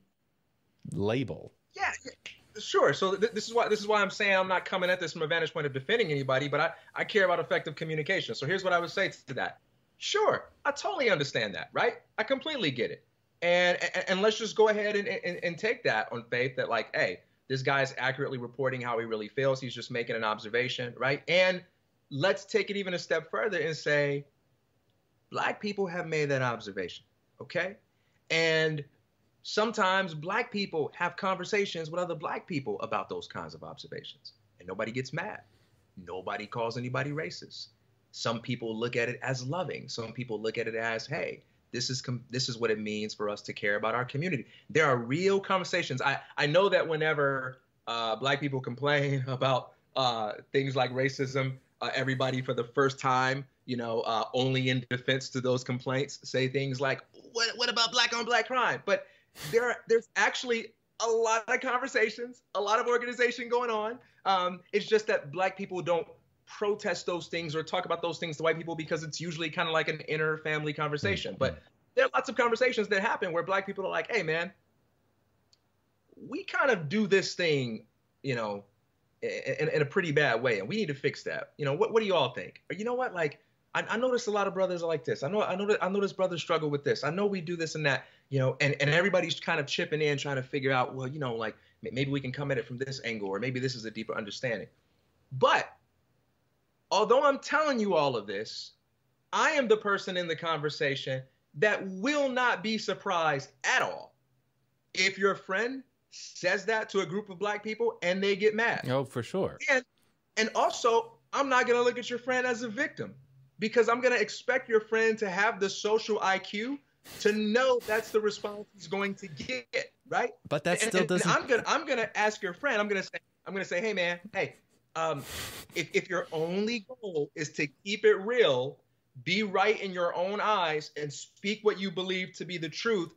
label." Yeah, sure. So th- this is why this is why I'm saying I'm not coming at this from a vantage point of defending anybody, but I I care about effective communication. So here's what I would say to that. Sure, I totally understand that, right? I completely get it. And and, and let's just go ahead and, and and take that on faith that like, hey, this guy's accurately reporting how he really feels. He's just making an observation, right? And let's take it even a step further and say, black people have made that observation, okay? And sometimes black people have conversations with other black people about those kinds of observations, and nobody gets mad. Nobody calls anybody racist. Some people look at it as loving. Some people look at it as, hey, this is com- this is what it means for us to care about our community. There are real conversations. I I know that whenever uh, black people complain *laughs* about uh, things like racism, uh, everybody for the first time, you know, uh, only in defense to those complaints, say things like, "What what about black on black crime?" But there are, there's actually a lot of conversations, a lot of organization going on. Um, it's just that black people don't protest those things or talk about those things to white people because it's usually kind of like an inner family conversation. Mm-hmm. But there are lots of conversations that happen where black people are like, "Hey, man, we kind of do this thing, you know, in, in, a pretty bad way, and we need to fix that. You know, what, what do you all think? Or you know what, like I, I notice a lot of brothers are like this. I know I know that I notice brothers struggle with this. I know we do this and that. You know, and and everybody's kind of chipping in, trying to figure out, well, you know, like maybe we can come at it from this angle, or maybe this is a deeper understanding. But although I'm telling you all of this, I am the person in the conversation that will not be surprised at all if your friend says that to a group of black people and they get mad. Oh, for sure. And and also, I'm not going to look at your friend as a victim because I'm going to expect your friend to have the social IQ to know that's the response he's going to get, right? But that still and, doesn't. I'm gonna I'm gonna ask your friend. I'm gonna say I'm gonna say, hey man, hey, um, if if your only goal is to keep it real, be right in your own eyes, and speak what you believe to be the truth,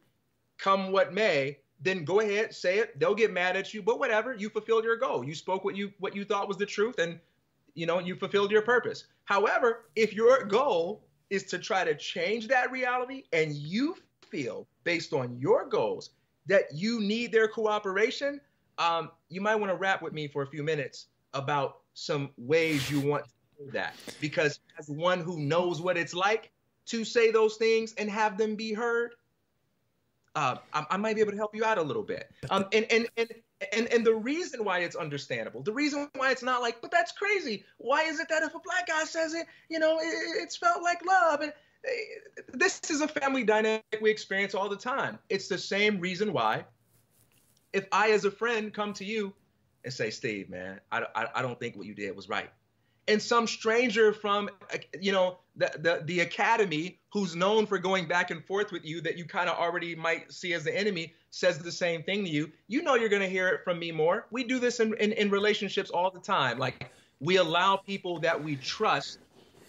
come what may, then go ahead, say it. They'll get mad at you, but whatever. You fulfilled your goal. You spoke what you what you thought was the truth, and you know you fulfilled your purpose. However, if your goal is to try to change that reality, and you feel based on your goals that you need their cooperation, um, you might want to rap with me for a few minutes about some ways you want to do that. Because as one who knows what it's like to say those things and have them be heard, uh, I, I, might be able to help you out a little bit. Um, and, and, and, and, and the reason why it's understandable, the reason why it's not like, but that's crazy. Why is it that if a black guy says it, you know, it, it's felt like love? And eh, this is a family dynamic we experience all the time. It's the same reason why if I, as a friend, come to you and say, Steve, man, I, I, I don't think what you did was right and some stranger from you know the, the, the academy who's known for going back and forth with you that you kind of already might see as the enemy says the same thing to you. You know you're going to hear it from me more. We do this in, in, in relationships all the time. Like we allow people that we trust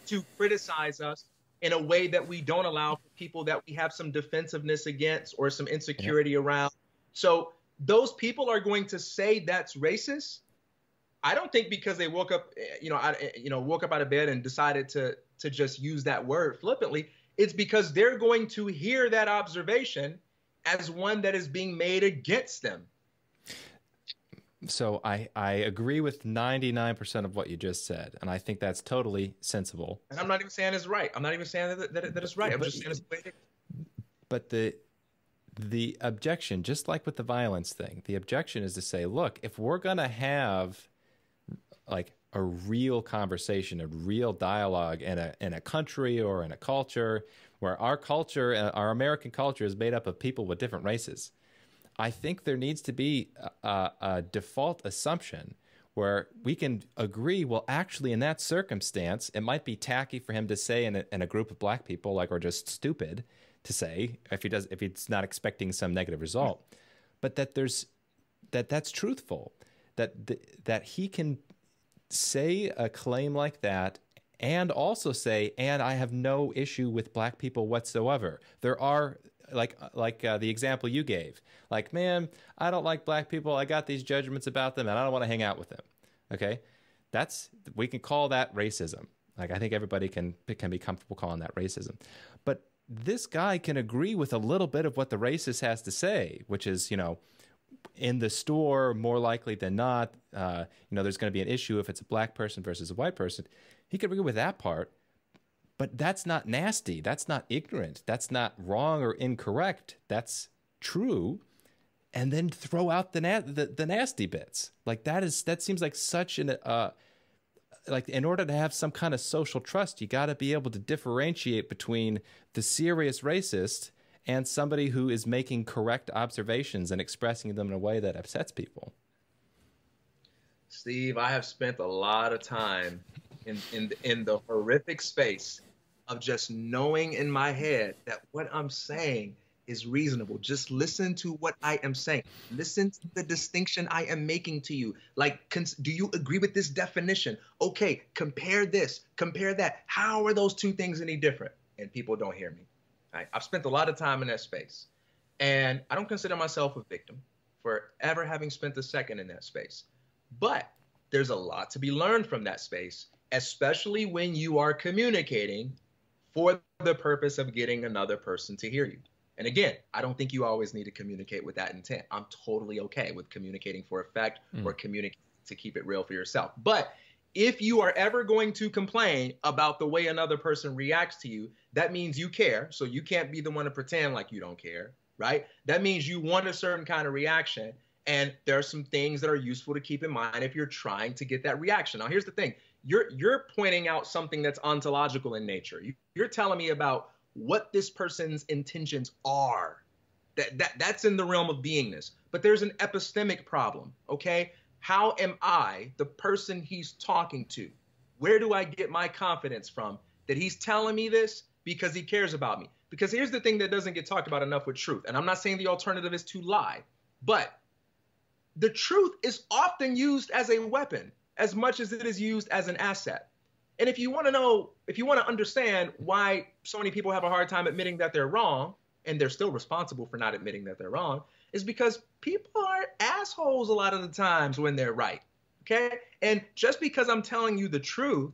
to criticize us in a way that we don't allow people that we have some defensiveness against or some insecurity yeah. around. So those people are going to say that's racist. I don't think because they woke up, eh, you know, I, eh, you know, woke up out of bed and decided to to just use that word flippantly. It's because they're going to hear that observation as one that is being made against them. So I I agree with 99% of what you just said, and I think that's totally sensible. And I'm not even saying it's right. I'm not even saying that that, that it's right. I'm just saying it's the way it is. But the the objection, just like with the violence thing, the objection is to say, look, if we're going to have like a real conversation, a real dialogue in a in a country or in a culture where our culture, uh, our American culture, is made up of people with different races. I think there needs to be a, a default assumption where we can agree. Well, actually, in that circumstance, it might be tacky for him to say in a, in a group of black people, like, or just stupid to say if he does if he's not expecting some negative result, but that there's that that's truthful that th- that he can say a claim like that and also say, and I have no issue with black people whatsoever. There are like like uh, the example you gave, like man, I don't like black people. I got these judgments about them, and I don't want to hang out with them. Okay, That's we can call that racism. Like I think everybody can can be comfortable calling that racism. But this guy can agree with a little bit of what the racist has to say, which is, you know, in the store, more likely than not, uh, you know, there's going to be an issue if it's a black person versus a white person. He could agree with that part, but that's not nasty. That's not ignorant. That's not wrong or incorrect. That's true. And then throw out the na- the, the nasty bits. Like that is that seems like such an uh, like in order to have some kind of social trust, you got to be able to differentiate between the serious racist and somebody who is making correct observations and expressing them in a way that upsets people. Steve, I have spent a lot of time in, in, in the horrific space of just knowing in my head that what I'm saying is reasonable. Just listen to what I am saying. Listen to the distinction I am making to you. Like, cons- do you agree with this definition? Okay, compare this, compare that. How are those two things any different? And people don't hear me. Right? I've spent a lot of time in that space. And I don't consider myself a victim for ever having spent a second in that space. But there's a lot to be learned from that space, especially when you are communicating for the purpose of getting another person to hear you. And again, I don't think you always need to communicate with that intent. I'm totally okay with communicating for effect mm. or communicating to keep it real for yourself. But if you are ever going to complain about the way another person reacts to you, that means you care. So you can't be the one to pretend like you don't care, right? That means you want a certain kind of reaction. And there are some things that are useful to keep in mind if you're trying to get that reaction. Now, here's the thing you're, you're pointing out something that's ontological in nature. You, you're telling me about what this person's intentions are. That, that that's in the realm of beingness. But there's an epistemic problem, okay? How am I the person he's talking to? Where do I get my confidence from that he's telling me this because he cares about me? Because here's the thing that doesn't get talked about enough with truth. And I'm not saying the alternative is to lie, but the truth is often used as a weapon as much as it is used as an asset. And if you want to know, if you want to understand why so many people have a hard time admitting that they're wrong, and they're still responsible for not admitting that they're wrong, is because people are assholes a lot of the times when they're right. Okay? And just because I'm telling you the truth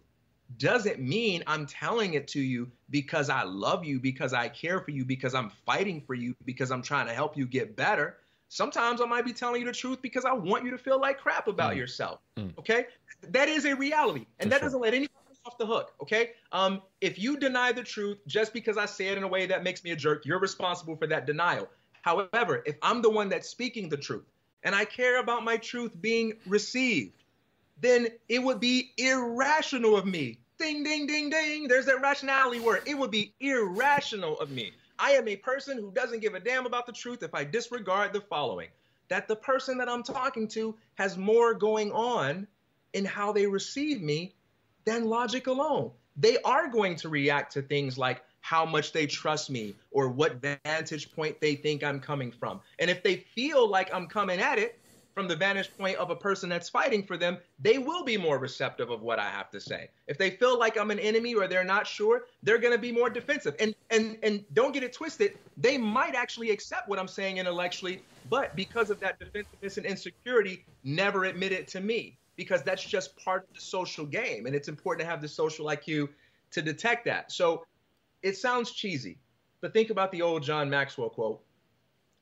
doesn't mean I'm telling it to you because I love you, because I care for you, because I'm fighting for you, because I'm trying to help you get better. Sometimes I might be telling you the truth because I want you to feel like crap about mm. yourself. Mm. Okay? That is a reality. And For that sure. doesn't let anybody off the hook, okay? Um, if you deny the truth just because I say it in a way that makes me a jerk, you're responsible for that denial. However, if I'm the one that's speaking the truth and I care about my truth being received, then it would be irrational of me. Ding, ding, ding, ding. There's that rationality word. It would be irrational of me. I am a person who doesn't give a damn about the truth if I disregard the following that the person that I'm talking to has more going on in how they receive me than logic alone. They are going to react to things like how much they trust me or what vantage point they think I'm coming from. And if they feel like I'm coming at it from the vantage point of a person that's fighting for them, they will be more receptive of what I have to say. If they feel like I'm an enemy or they're not sure, they're going to be more defensive. And and and don't get it twisted, they might actually accept what I'm saying intellectually, but because of that defensiveness and insecurity, never admit it to me because that's just part of the social game. And it's important to have the social IQ to detect that. So it sounds cheesy, but think about the old John Maxwell quote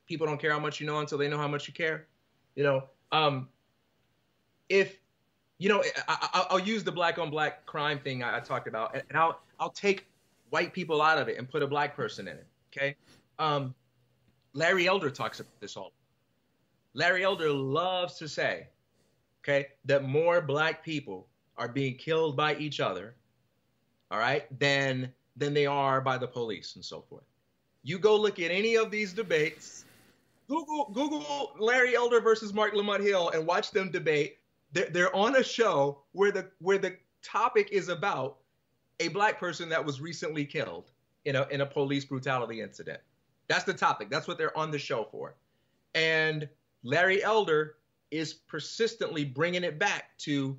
people don't care how much you know until they know how much you care. You know, um, if you know, I, will use the black on black crime thing I, I talked about, and, and, I'll I'll take white people out of it and put a black person in it. Okay, um, Larry Elder talks about this all. Larry Elder loves to say, okay, that more black people are being killed by each other, all right, than than they are by the police and so forth. You go look at any of these debates, Google Google Larry Elder versus Marc Lamont Hill and watch them debate. They're, they're on a show where the where the topic is about a black person that was recently killed in a in a police brutality incident. That's the topic. That's what they're on the show for. And Larry Elder is persistently bringing it back to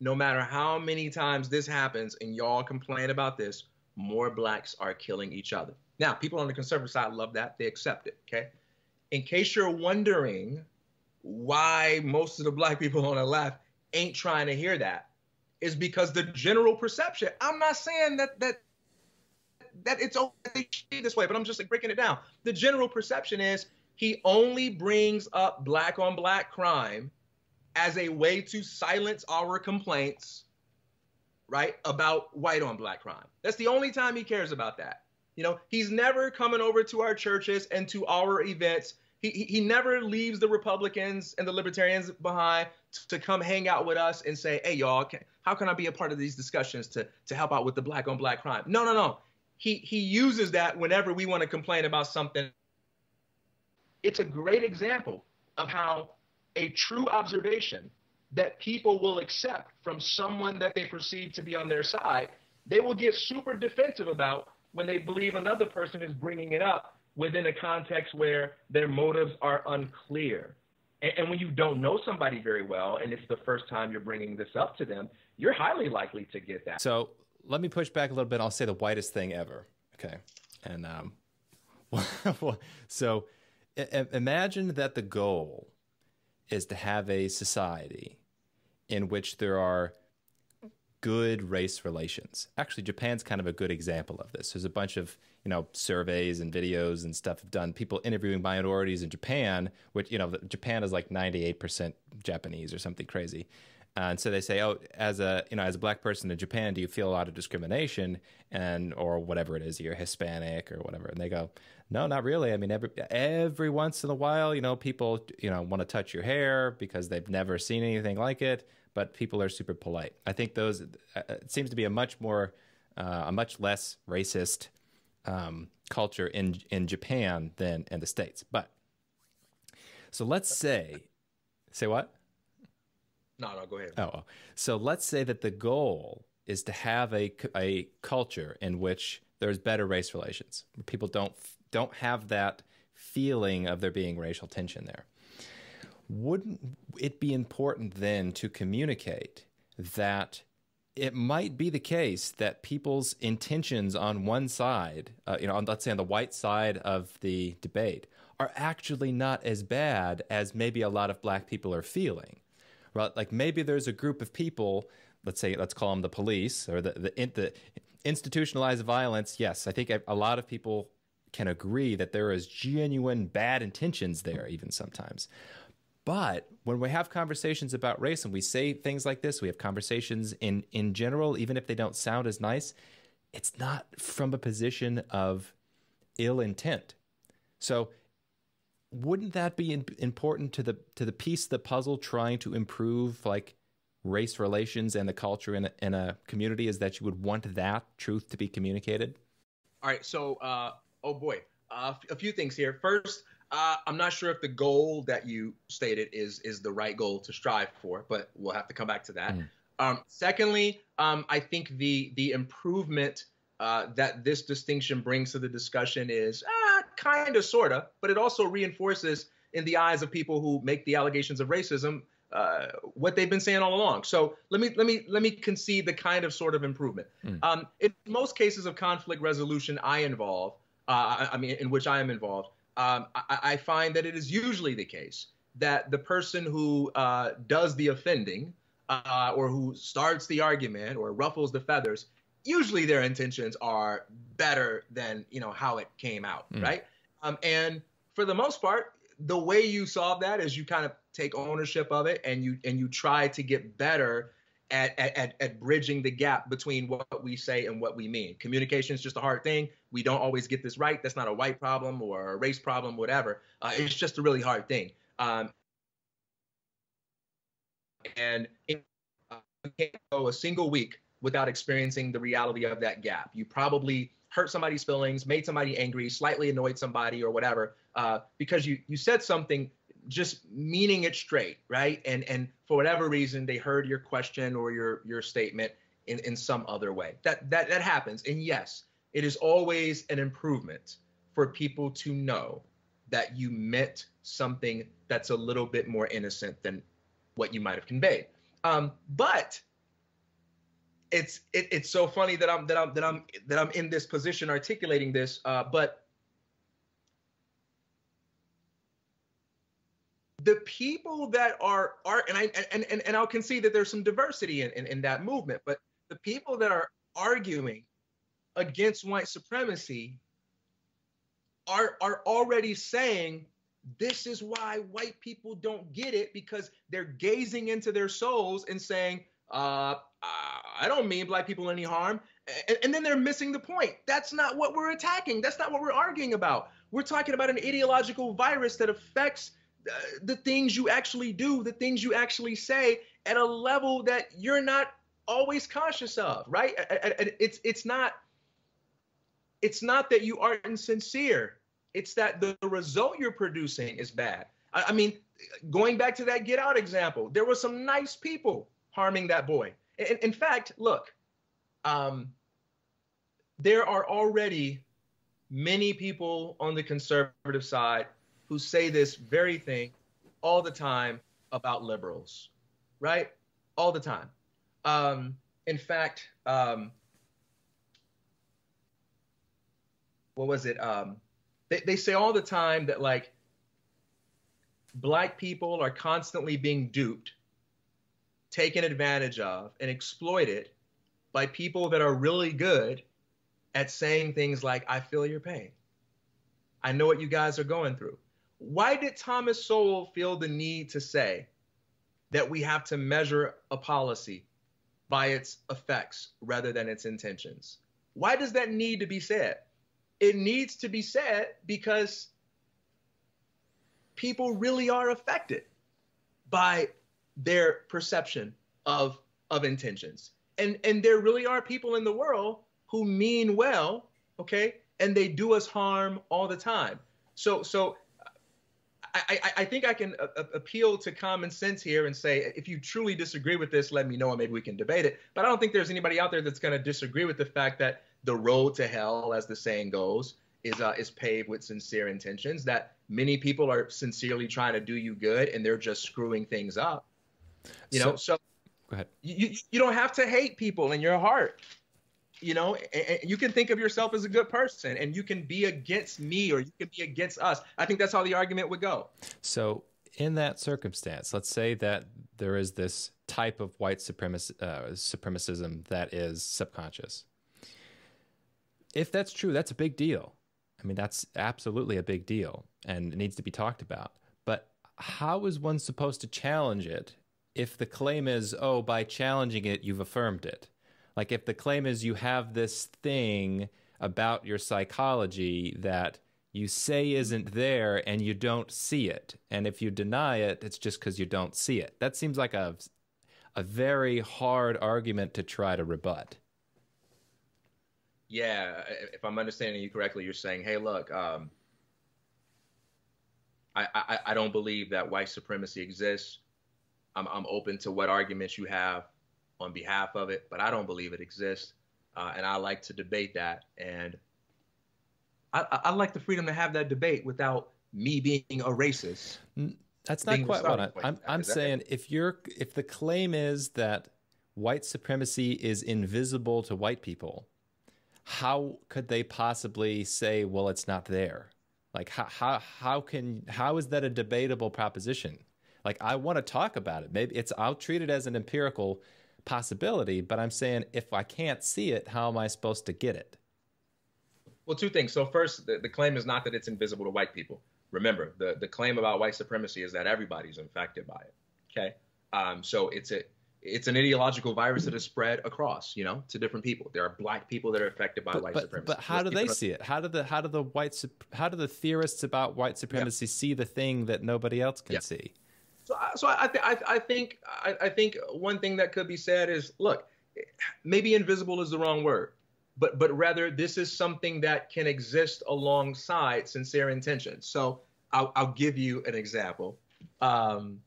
no matter how many times this happens and y'all complain about this, more blacks are killing each other. Now, people on the conservative side love that. They accept it, okay? In case you're wondering why most of the black people on the left ain't trying to hear that, is because the general perception. I'm not saying that that that it's okay this way, but I'm just like breaking it down. The general perception is he only brings up black on black crime as a way to silence our complaints, right, about white on black crime. That's the only time he cares about that. You know, he's never coming over to our churches and to our events. He, he, never leaves the Republicans and the Libertarians behind to come hang out with us and say, hey, y'all, can, how can I be a part of these discussions to, to help out with the black on black crime? No, no, no. He, he uses that whenever we want to complain about something. It's a great example of how a true observation that people will accept from someone that they perceive to be on their side, they will get super defensive about when they believe another person is bringing it up within a context where their motives are unclear. And, and, when you don't know somebody very well, and it's the first time you're bringing this up to them, you're highly likely to get that. So let me push back a little bit. I'll say the whitest thing ever. Okay. And um, *laughs* so imagine that the goal is to have a society in which there are good race relations. Actually, Japan's kind of a good example of this. There's a bunch of you know surveys and videos and stuff done. People interviewing minorities in Japan, which you know Japan is like 98% Japanese or something crazy. and so they say, oh, as a you know as a black person in Japan, do you feel a lot of discrimination and or whatever it is, you're Hispanic or whatever? And they go, no, not really. I mean, every every once in a while, you know, people you know want to touch your hair because they've never seen anything like it but people are super polite. I think those uh, it seems to be a much more uh, a much less racist um, culture in in Japan than in the states. But so let's say, say what? No, no, go ahead. Oh, so let's say that the goal is to have a a culture in which there's better race relations. Where people don't don't have that feeling of there being racial tension there wouldn't it be important then to communicate that it might be the case that people's intentions on one side, uh, you know, on, let's say on the white side of the debate, are actually not as bad as maybe a lot of black people are feeling. Right? Like maybe there's a group of people, let's say, let's call them the police or the, the, the institutionalized violence. Yes, I think a lot of people can agree that there is genuine bad intentions there, even sometimes. But when we have conversations about race and we say things like this, we have conversations in in general, even if they don't sound as nice, it's not from a position of ill intent. So wouldn't that be in, important to the to the piece of the puzzle trying to improve like race relations and the culture in a, in a community is that you would want that truth to be communicated? All right, so uh, oh boy, uh, a few things here. First, uh, I'm not sure if the goal that you stated is is the right goal to strive for, but we'll have to come back to that. Mm. Um, secondly, um, I think the the improvement uh, that this distinction brings to the discussion is uh, kind of, sort of, but it also reinforces in the eyes of people who make the allegations of racism uh, what they've been saying all along. So let me let me let me concede the kind of sort of improvement. Mm. Um, in most cases of conflict resolution I involve, uh, I mean in which I am involved, um, I, I, find that it is usually the case that the person who uh, does the offending uh, or who starts the argument or ruffles the feathers, usually their intentions are better than you know how it came out, mm. right? Um, and for the most part, the way you solve that is you kind of take ownership of it and you and you try to get better at, at, at bridging the gap between what we say and what we mean. Communication is just a hard thing. We don't always get this right. That's not a white problem or a race problem, whatever. Uh, it's just a really hard thing. Um, and uh, you can't go a single week without experiencing the reality of that gap. You probably hurt somebody's feelings, made somebody angry, slightly annoyed somebody, or whatever, uh, because you you said something just meaning it straight, right? And and for whatever reason they heard your question or your your statement in, in some other way. That that that happens. And yes, it is always an improvement for people to know that you meant something that's a little bit more innocent than what you might have conveyed. Um, but it's it, it's so funny that I'm that I'm that I'm that I'm in this position articulating this. Uh, but the people that are are and I and and, and I'll concede that there's some diversity in, in, in that movement, but the people that are arguing against white supremacy are are already saying this is why white people don't get it because they're gazing into their souls and saying, uh, I don't mean black people any harm. And, and, then they're missing the point. That's not what we're attacking. That's not what we're arguing about. We're talking about an ideological virus that affects the things you actually do, the things you actually say at a level that you're not always conscious of, right? It's it's not it's not that you aren't sincere. It's that the result you're producing is bad. I, I mean, going back to that Get Out example, there were some nice people harming that boy. In, in fact, look, um, there are already many people on the conservative side who say this very thing all the time about liberals, right? All the time. Um, in fact, um, what was it? Um, they, they say all the time that like black people are constantly being duped, taken advantage of, and exploited by people that are really good at saying things like, I feel your pain. I know what you guys are going through. Why did Thomas Sowell feel the need to say that we have to measure a policy by its effects rather than its intentions? Why does that need to be said? It needs to be said because people really are affected by their perception of, of intentions. And, and there really are people in the world who mean well, okay, and they do us harm all the time. So, so I, I, I think I can a- appeal to common sense here and say, if you truly disagree with this, let me know and maybe we can debate it. But I don't think there's anybody out there that's going to disagree with the fact that the road to hell, as the saying goes, is uh, is paved with sincere intentions. That many people are sincerely trying to do you good and they're just screwing things up. You know, so, so go ahead. You, you don't have to hate people in your heart you know you can think of yourself as a good person and you can be against me or you can be against us. I think that's how the argument would go. So in that circumstance let's say that there is this type of white supremac- uh, supremacism that is subconscious. If that's true that's a big deal. I mean that's absolutely a big deal and it needs to be talked about. But how is one supposed to challenge it if the claim is oh by challenging it you've affirmed it like if the claim is you have this thing about your psychology that you say isn't there and you don't see it. And if you deny it, it's just because you don't see it. That seems like a, a very hard argument to try to rebut. Yeah, if I'm understanding you correctly, you're saying, hey, look, um, I, I, I don't believe that white supremacy exists. I'm, I'm open to what arguments you have on behalf of it, but I don't believe it exists. Uh, and I like to debate that. And I, I, like the freedom to have that debate without me being a racist. That's not quite what I, I'm, I'm saying. If you're, if the claim is that white supremacy is invisible to white people, how could they possibly say, well, it's not there? Like, how, how, how can, how is that a debatable proposition? Like, I want to talk about it. Maybe it's, I'll treat it as an empirical possibility, but I'm saying if I can't see it, how am I supposed to get it? Well, two things. So first, the, the claim is not that it's invisible to white people. Remember, the, the claim about white supremacy is that everybody's infected by it. Okay. Um, so it's a it's an ideological virus that is spread across, you know, to different people. There are black people that are affected by but, white but, supremacy. But how do they see it? How do the how do the white how do the theorists about white supremacy yeah. see the thing that nobody else can yeah. see? So, so I, th- I, I think I, I think one thing that could be said is, look, maybe invisible is the wrong word, but but rather this is something that can exist alongside sincere intentions. So I'll, I'll give you an example. Um,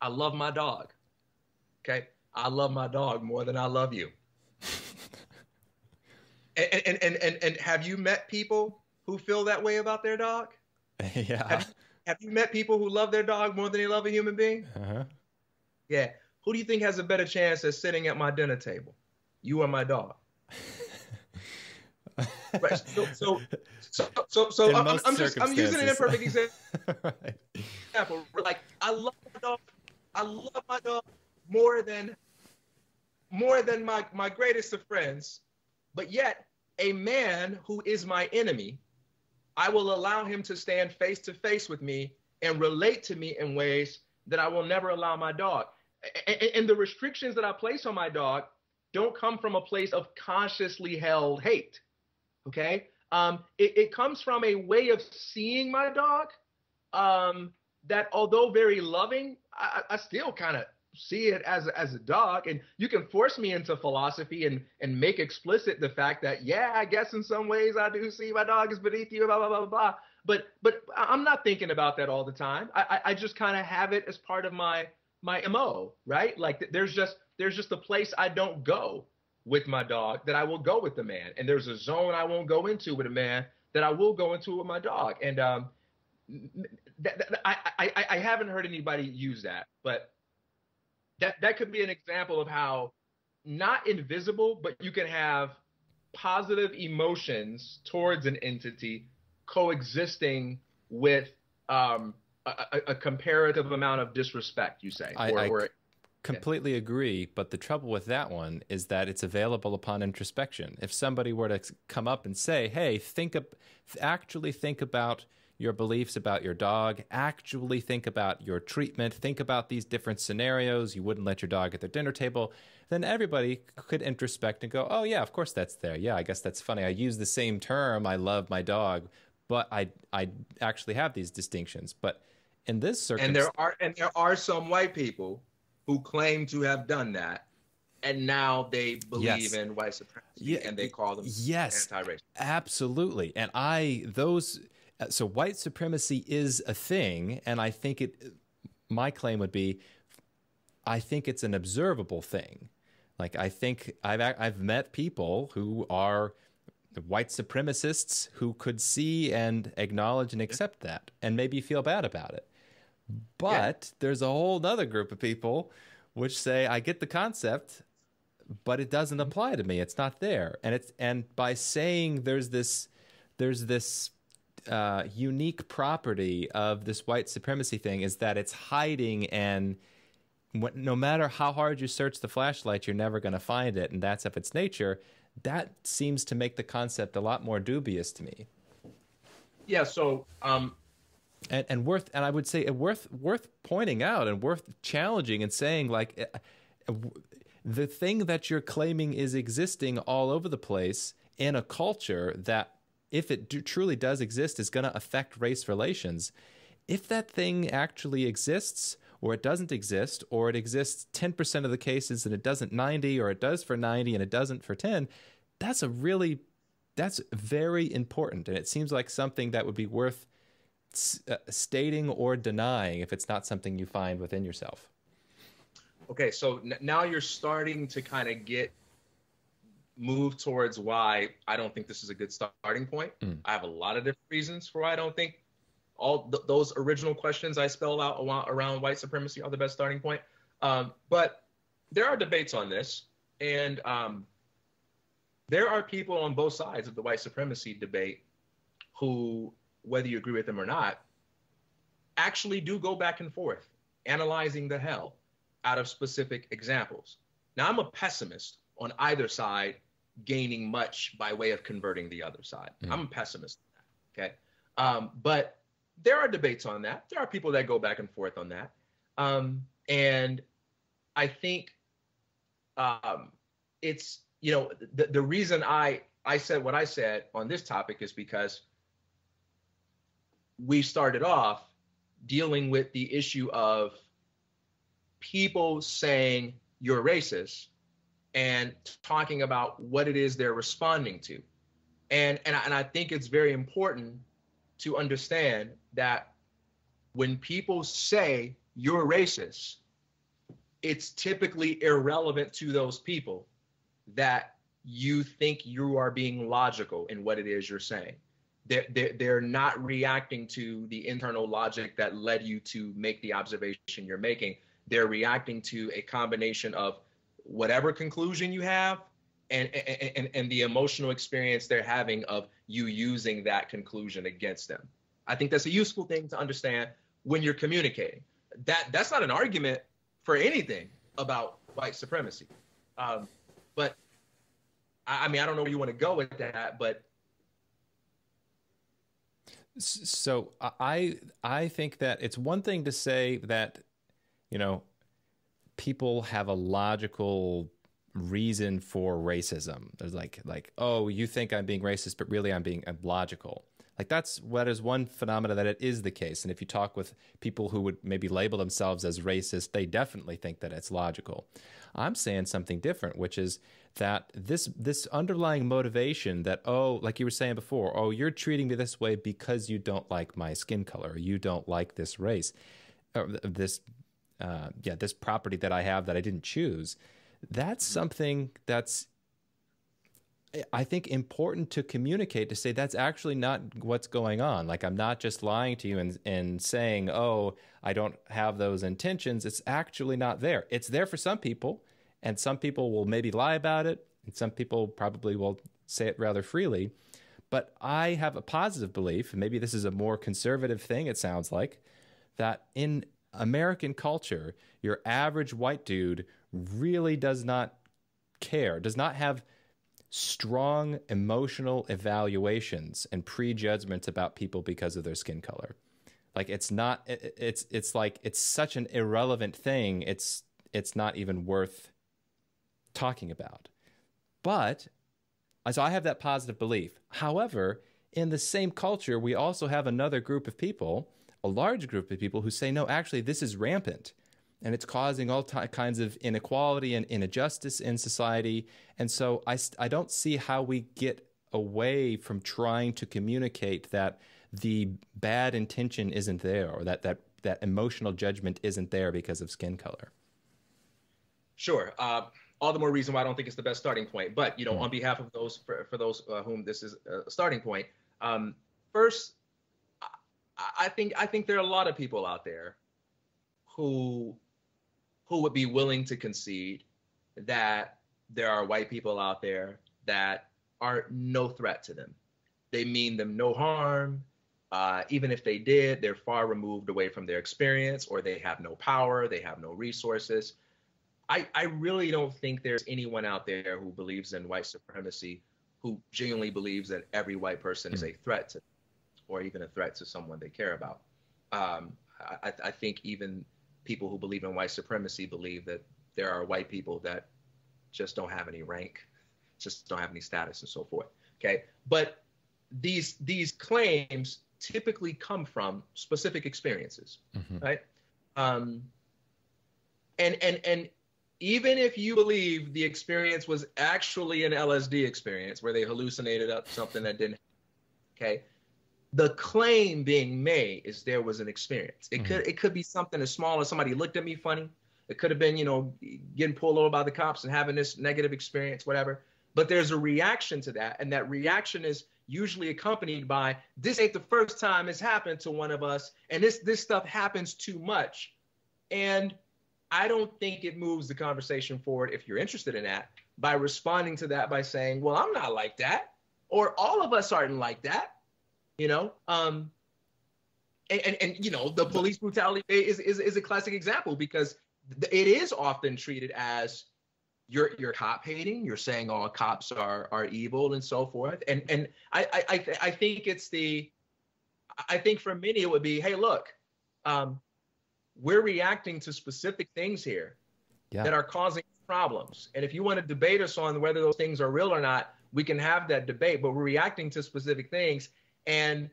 I love my dog. Okay, I love my dog more than I love you. *laughs* and, and, and, and, and have you met people who feel that way about their dog? *laughs* yeah. Have, have you met people who love their dog more than they love a human being? Uh-huh. Yeah. Who do you think has a better chance at sitting at my dinner table? You or my dog? right. So, so, so, so, so I'm, I'm just I'm using an imperfect example. *laughs* example. Like I love my dog. I love my dog more than more than my, my greatest of friends. But yet, a man who is my enemy, I will allow him to stand face to face with me and relate to me in ways that I will never allow my dog. And the restrictions that I place on my dog don't come from a place of consciously held hate. Okay. Um, it, it, comes from a way of seeing my dog um, that, although very loving, I, I still kind of see it as as a dog and you can force me into philosophy and and make explicit the fact that yeah i guess in some ways i do see my dog is beneath you blah blah blah blah but but i'm not thinking about that all the time. I i just kind of have it as part of my my mo right? Like there's just there's just a place i don't go with my dog that i will go with the man. And there's a zone i won't go into with a man that i will go into with my dog. And um that, that, I, I i haven't heard anybody use that. But that that could be an example of how not invisible, but you can have positive emotions towards an entity coexisting with um, a, a, comparative amount of disrespect. You say, I, or, I or, completely yeah. agree. But the trouble with that one is that it's available upon introspection. If somebody were to come up and say, "Hey, think of, actually think about." Your beliefs about your dog, actually think about your treatment, think about these different scenarios. You wouldn't let your dog at the dinner table. Then everybody could introspect and go, oh, yeah, of course that's there. Yeah, I guess that's funny. I use the same term, I love my dog, but I, I actually have these distinctions. But in this circumstance. And there are, and there are some white people who claim to have done that and now they believe yes. in white supremacy yeah, and they call them yes anti-racist. absolutely and i those Uh, so white supremacy is a thing, and I think it. My claim would be, I think it's an observable thing. Like I think I've I've met people who are white supremacists who could see and acknowledge and accept that, and maybe feel bad about it. But yeah. there's a whole other group of people which say, I get the concept, but it doesn't mm-hmm. apply to me. It's not there. And it's and by saying there's this there's this uh, unique property of this white supremacy thing is that it's hiding and no matter how hard you search the flashlight, you're never going to find it, and that's of its nature. That seems to make the concept a lot more dubious to me. Yeah. So, um, and, and worth, and I would say worth worth pointing out and worth challenging and saying like, uh, the thing that you're claiming is existing all over the place in a culture that if it do, truly does exist, is going to affect race relations. If that thing actually exists, or it doesn't exist, or it exists 10% of the cases and it doesn't 90, or it does for 90 and it doesn't for 10, that's a really, that's very important. And it seems like something that would be worth uh, stating or denying if it's not something you find within yourself. Okay, so now you're starting to kind of get move towards why I don't think this is a good starting point. Mm. I have a lot of different reasons for why I don't think all th- those original questions I spell out around white supremacy are the best starting point. Um, but there are debates on this, and um, there are people on both sides of the white supremacy debate who, whether you agree with them or not, actually do go back and forth, analyzing the hell out of specific examples. Now, I'm a pessimist on either side gaining much by way of converting the other side. Mm. I'm a pessimist. Okay. Um, but there are debates on that. There are people that go back and forth on that. Um, and I think um, it's, you know, the, the reason I, I said what I said on this topic is because we started off dealing with the issue of people saying you're racist and talking about what it is they're responding to. And, and, and I think it's very important to understand that when people say you're racist, it's typically irrelevant to those people that you think you are being logical in what it is you're saying. They're, they're, they're not reacting to the internal logic that led you to make the observation you're making. They're reacting to a combination of whatever conclusion you have and, and, and the emotional experience they're having of you using that conclusion against them. I think that's a useful thing to understand. when you're communicating. That that's not an argument for anything about white supremacy. Um, but I, I mean, I don't know where you want to go with that, but so I I think that it's one thing to say that you know people have a logical reason for racism. There's like like oh you think I'm being racist, but really I'm being logical. Like that's what is one phenomena that it is the case. And if you talk with people who would maybe label themselves as racist, they definitely think that it's logical. I'm saying something different, which is that this this underlying motivation that oh, like you were saying before, oh, you're treating me this way because you don't like my skin color, or you don't like this race, or this uh, yeah, this property that I have that I didn't choose. That's something that's I think important to communicate to say that's actually not what's going on. Like I'm not just lying to you and and saying, "Oh, I don't have those intentions." It's actually not there. It's there for some people, and some people will maybe lie about it, and some people probably will say it rather freely. But I have a positive belief, and maybe this is a more conservative thing it sounds like, that in American culture, your average white dude really does not care, does not have strong emotional evaluations and prejudgments about people because of their skin color. Like it's not it's it's like it's such an irrelevant thing. It's it's not even worth talking about. But so I have that positive belief. However, in the same culture, we also have another group of people, a large group of people who say, no, actually, this is rampant and it's causing all t- kinds of inequality and injustice in society. And so I, I don't see how we get away from trying to communicate that the bad intention isn't there or that, that, that emotional judgment isn't there because of skin color. Sure. Uh, all the more reason why I don't think it's the best starting point. But you know, mm-hmm. on behalf of those for, for those uh, whom this is a starting point, um, first, I, think I think there are a lot of people out there who who would be willing to concede that there are white people out there that are no threat to them. They mean them no harm. Uh, even if they did, they're far removed away from their experience or they have no power, they have no resources. I, I really don't think there's anyone out there who believes in white supremacy who genuinely believes that every white person is a threat to or even a threat to someone they care about. Um, I, I, think even people who believe in white supremacy believe that there are white people that just don't have any rank, just don't have any status and so forth. Okay. But these these claims typically come from specific experiences, mm-hmm. right? Um, and and and even if you believe the experience was actually an LSD experience where they hallucinated up something that didn't, okay, the claim being made is there was an experience. It mm-hmm. could it could be something as small as somebody looked at me funny. It could have been, you know, getting pulled over by the cops and having this negative experience, whatever. But there's a reaction to that, and that reaction is usually accompanied by this ain't the first time it's happened to one of us, and this this stuff happens too much. And I don't think it moves the conversation forward if you're interested in that by responding to that by saying, "Well, I'm not like that," or "All of us aren't like that." You know? Um and, and, and you know the police brutality is, is is a classic example because it is often treated as you're you're cop hating you're saying all cops are are evil and so forth. And and i i i, I think it's the i think for many it would be hey look um we're reacting to specific things here yeah. that are causing problems. And if you want to debate us on whether those things are real or not we can have that debate but we're reacting to specific things and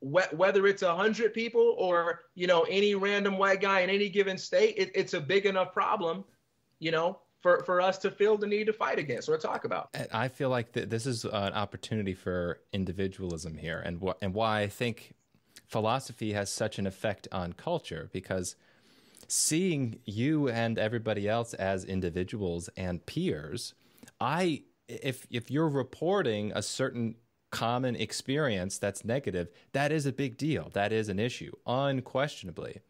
wh- whether it's a hundred people or you know any random white guy in any given state, it, it's a big enough problem, you know, for, for us to feel the need to fight against or talk about. I feel like th- this is an opportunity for individualism here, and wh- and why I think philosophy has such an effect on culture because seeing you and everybody else as individuals and peers, I if if you're reporting a certain common experience that's negative, that is a big deal. That is an issue, unquestionably.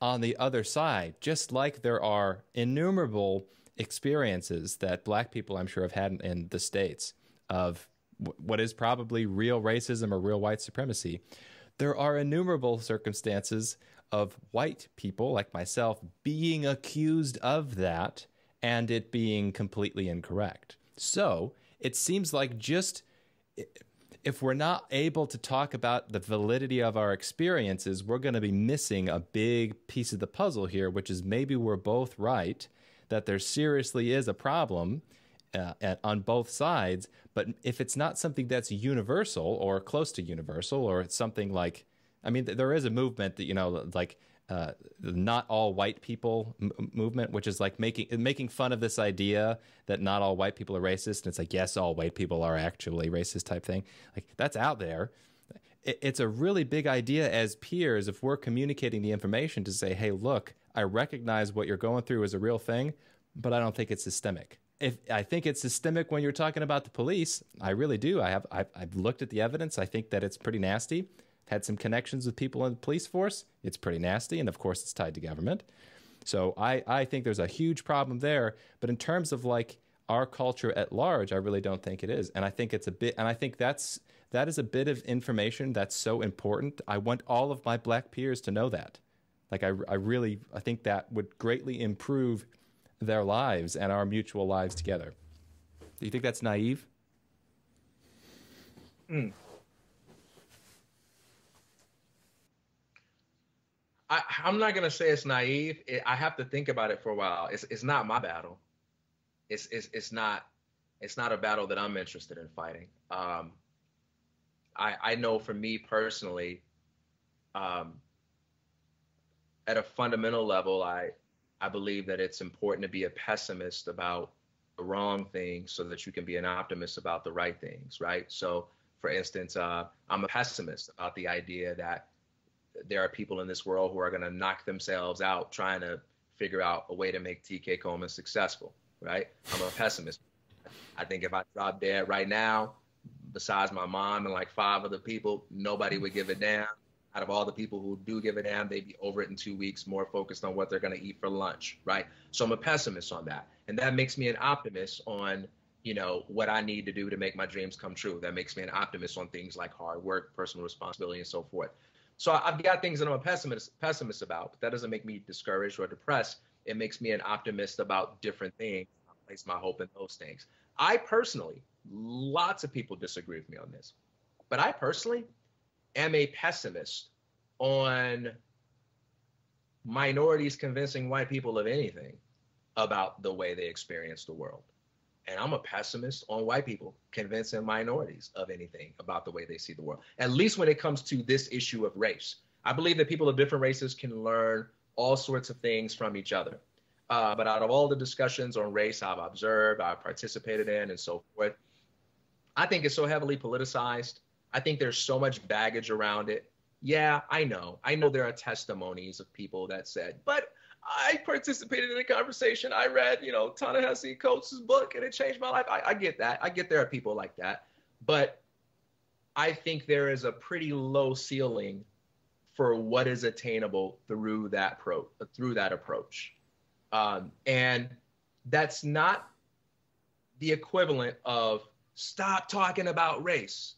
On the other side, just like there are innumerable experiences that black people, I'm sure, have had in the States of what is probably real racism or real white supremacy, there are innumerable circumstances of white people like myself being accused of that and it being completely incorrect. So it seems like just if we're not able to talk about the validity of our experiences, we're going to be missing a big piece of the puzzle here, which is maybe we're both right that there seriously is a problem uh, at, on both sides. But if it's not something that's universal or close to universal, or it's something like, I mean, there is a movement that you know, like uh, not all white people m- movement, which is like making making fun of this idea that not all white people are racist, and it's like yes, all white people are actually racist type thing. Like that's out there. It, it's a really big idea as peers if we're communicating the information to say, hey, look, I recognize what you're going through is a real thing, but I don't think it's systemic. If I think it's systemic when you're talking about the police, I really do. I have I've, I've looked at the evidence. I think that it's pretty nasty had some connections with people in the police force. It's pretty nasty, and of course, it's tied to government. So I, I think there's a huge problem there. But in terms of like our culture at large, I really don't think it is. And I think it's a bit, and I think that's that is a bit of information that's so important. I want all of my black peers to know that. Like I, I really, I think that would greatly improve their lives and our mutual lives together. Do you think that's naive? Mm. I, am not gonna say it's naive. It, I have to think about it for a while. It's it's not my battle. It's it's it's not it's not a battle that I'm interested in fighting. Um, I I know for me personally, um, at a fundamental level, I I believe that it's important to be a pessimist about the wrong things so that you can be an optimist about the right things, right? So, for instance, uh, I'm a pessimist about the idea that there are people in this world who are going to knock themselves out trying to figure out a way to make TK Coleman successful, right? I'm a pessimist. I think if I drop dead right now, besides my mom and like five other people, nobody would give a damn. Out of all the people who do give a damn, they'd be over it in two weeks, more focused on what they're going to eat for lunch, right? So I'm a pessimist on that. And that makes me an optimist on, you know, what I need to do to make my dreams come true. That makes me an optimist on things like hard work, personal responsibility, and so forth. So I've got things that I'm a pessimist pessimist about, but that doesn't make me discouraged or depressed. It makes me an optimist about different things. I place my hope in those things. I personally, lots of people disagree with me on this, but I personally am a pessimist on minorities convincing white people of anything about the way they experience the world. And I'm a pessimist on white people convincing minorities of anything about the way they see the world, at least when it comes to this issue of race. I believe that people of different races can learn all sorts of things from each other. Uh, but out of all the discussions on race I've observed, I've participated in, and so forth, I think it's so heavily politicized. I think there's so much baggage around it. Yeah, I know. I know there are testimonies of people that said, but I participated in a conversation. I read, you know, Ta-Nehisi Coates' book and it changed my life. I, I get that. I get there are people like that. But I think there is a pretty low ceiling for what is attainable through that pro through that approach. Um, and that's not the equivalent of stop talking about race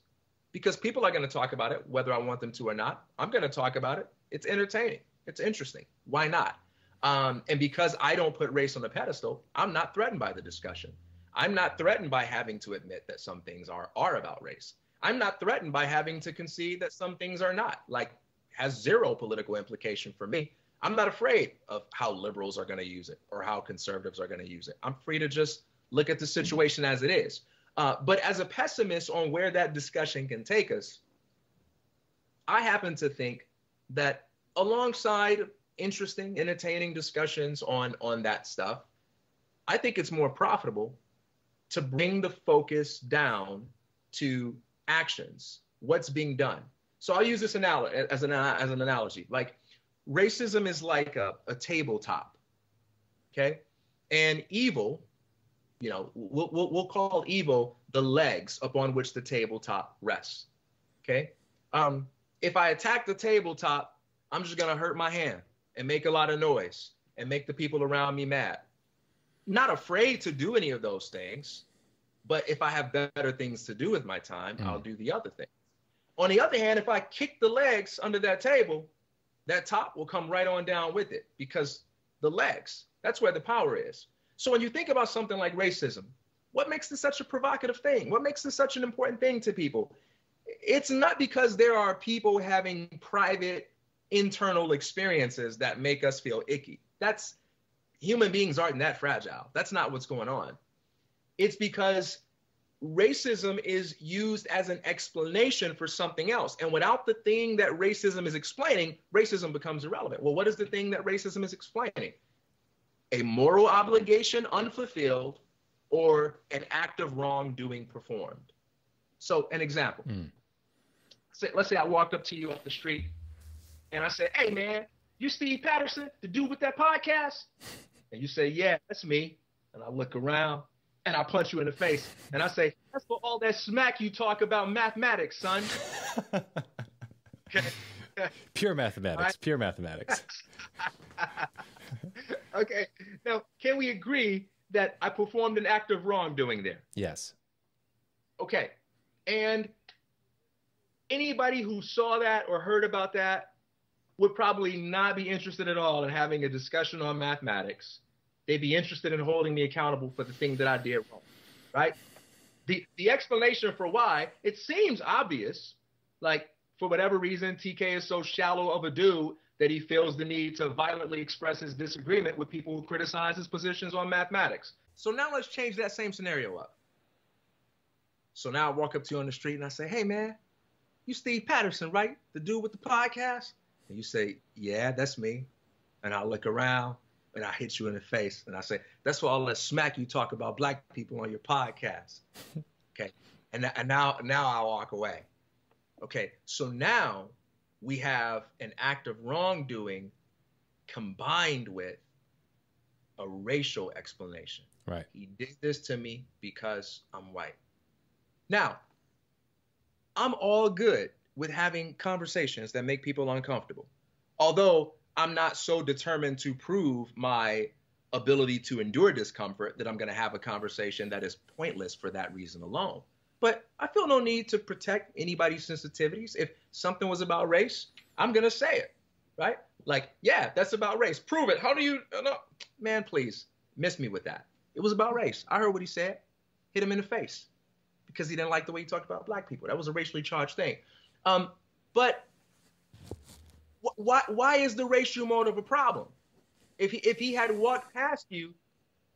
because people are going to talk about it whether I want them to or not. I'm going to talk about it. It's entertaining. It's interesting. Why not? Um, and because I don't put race on the pedestal, I'm not threatened by the discussion. I'm not threatened by having to admit that some things are are about race. I'm not threatened by having to concede that some things are not. Like has zero political implication for me. I'm not afraid of how liberals are going to use it or how conservatives are going to use it. I'm free to just look at the situation as it is. Uh, but as a pessimist on where that discussion can take us, I happen to think that alongside interesting, entertaining discussions on on that stuff, I think it's more profitable to bring the focus down to actions, what's being done. So I'll use this analogy as an as an analogy. Like racism is like a, a tabletop, okay, and evil, you know, we'll, we'll, we'll call evil the legs upon which the tabletop rests, okay. Um, if I attack the tabletop, I'm just gonna hurt my hand and make a lot of noise and make the people around me mad. Not afraid to do any of those things, but if I have better things to do with my time, mm. I'll do the other thing. On the other hand, if I kick the legs under that table, that top will come right on down with it because the legs, that's where the power is. So when you think about something like racism, what makes this such a provocative thing? What makes this such an important thing to people? It's not because there are people having private internal experiences that make us feel icky. That's human beings aren't that fragile. That's not what's going on. It's because racism is used as an explanation for something else. And without the thing that racism is explaining, racism becomes irrelevant. Well, what is the thing that racism is explaining? A moral obligation unfulfilled or an act of wrongdoing performed. So, an example. Mm. Say, let's say I walked up to you off the street and I said, Hey, man, you Steve Patterson, the dude with that podcast? And you say, Yeah, that's me. And I look around and I punch you in the face and I say, That's for all that smack you talk about mathematics, son. okay. *laughs* Pure mathematics, right? pure mathematics. *laughs* okay. Now, can we agree that I performed an act of wrongdoing there? Yes. Okay. And anybody who saw that or heard about that would probably not be interested at all in having a discussion on mathematics. They'd be interested in holding me accountable for the things that I did wrong, right? The, the explanation for why, it seems obvious, like for whatever reason, TK is so shallow of a dude that he feels the need to violently express his disagreement with people who criticize his positions on mathematics. So now let's change that same scenario up. So now I walk up to you on the street and I say, hey man, you Steve Patterson, right? The dude with the podcast? And you say, yeah, that's me. And I look around and I hit you in the face and I say, that's why all that smack you talk about black people on your podcast. *laughs* okay. And, and now, now I walk away. Okay. So now we have an act of wrongdoing combined with a racial explanation. Right. He did this to me because I'm white. Now, I'm all good with having conversations that make people uncomfortable. Although I'm not so determined to prove my ability to endure discomfort that I'm going to have a conversation that is pointless for that reason alone. But I feel no need to protect anybody's sensitivities. If something was about race, I'm going to say it, right? Like, yeah, that's about race. Prove it. How do you? Uh, no. Man, please, miss me with that. It was about race. I heard what he said. Hit him in the face because he didn't like the way he talked about black people. That was a racially charged thing. Um, but wh- why why is the racial motive a problem? If he if he had walked past you,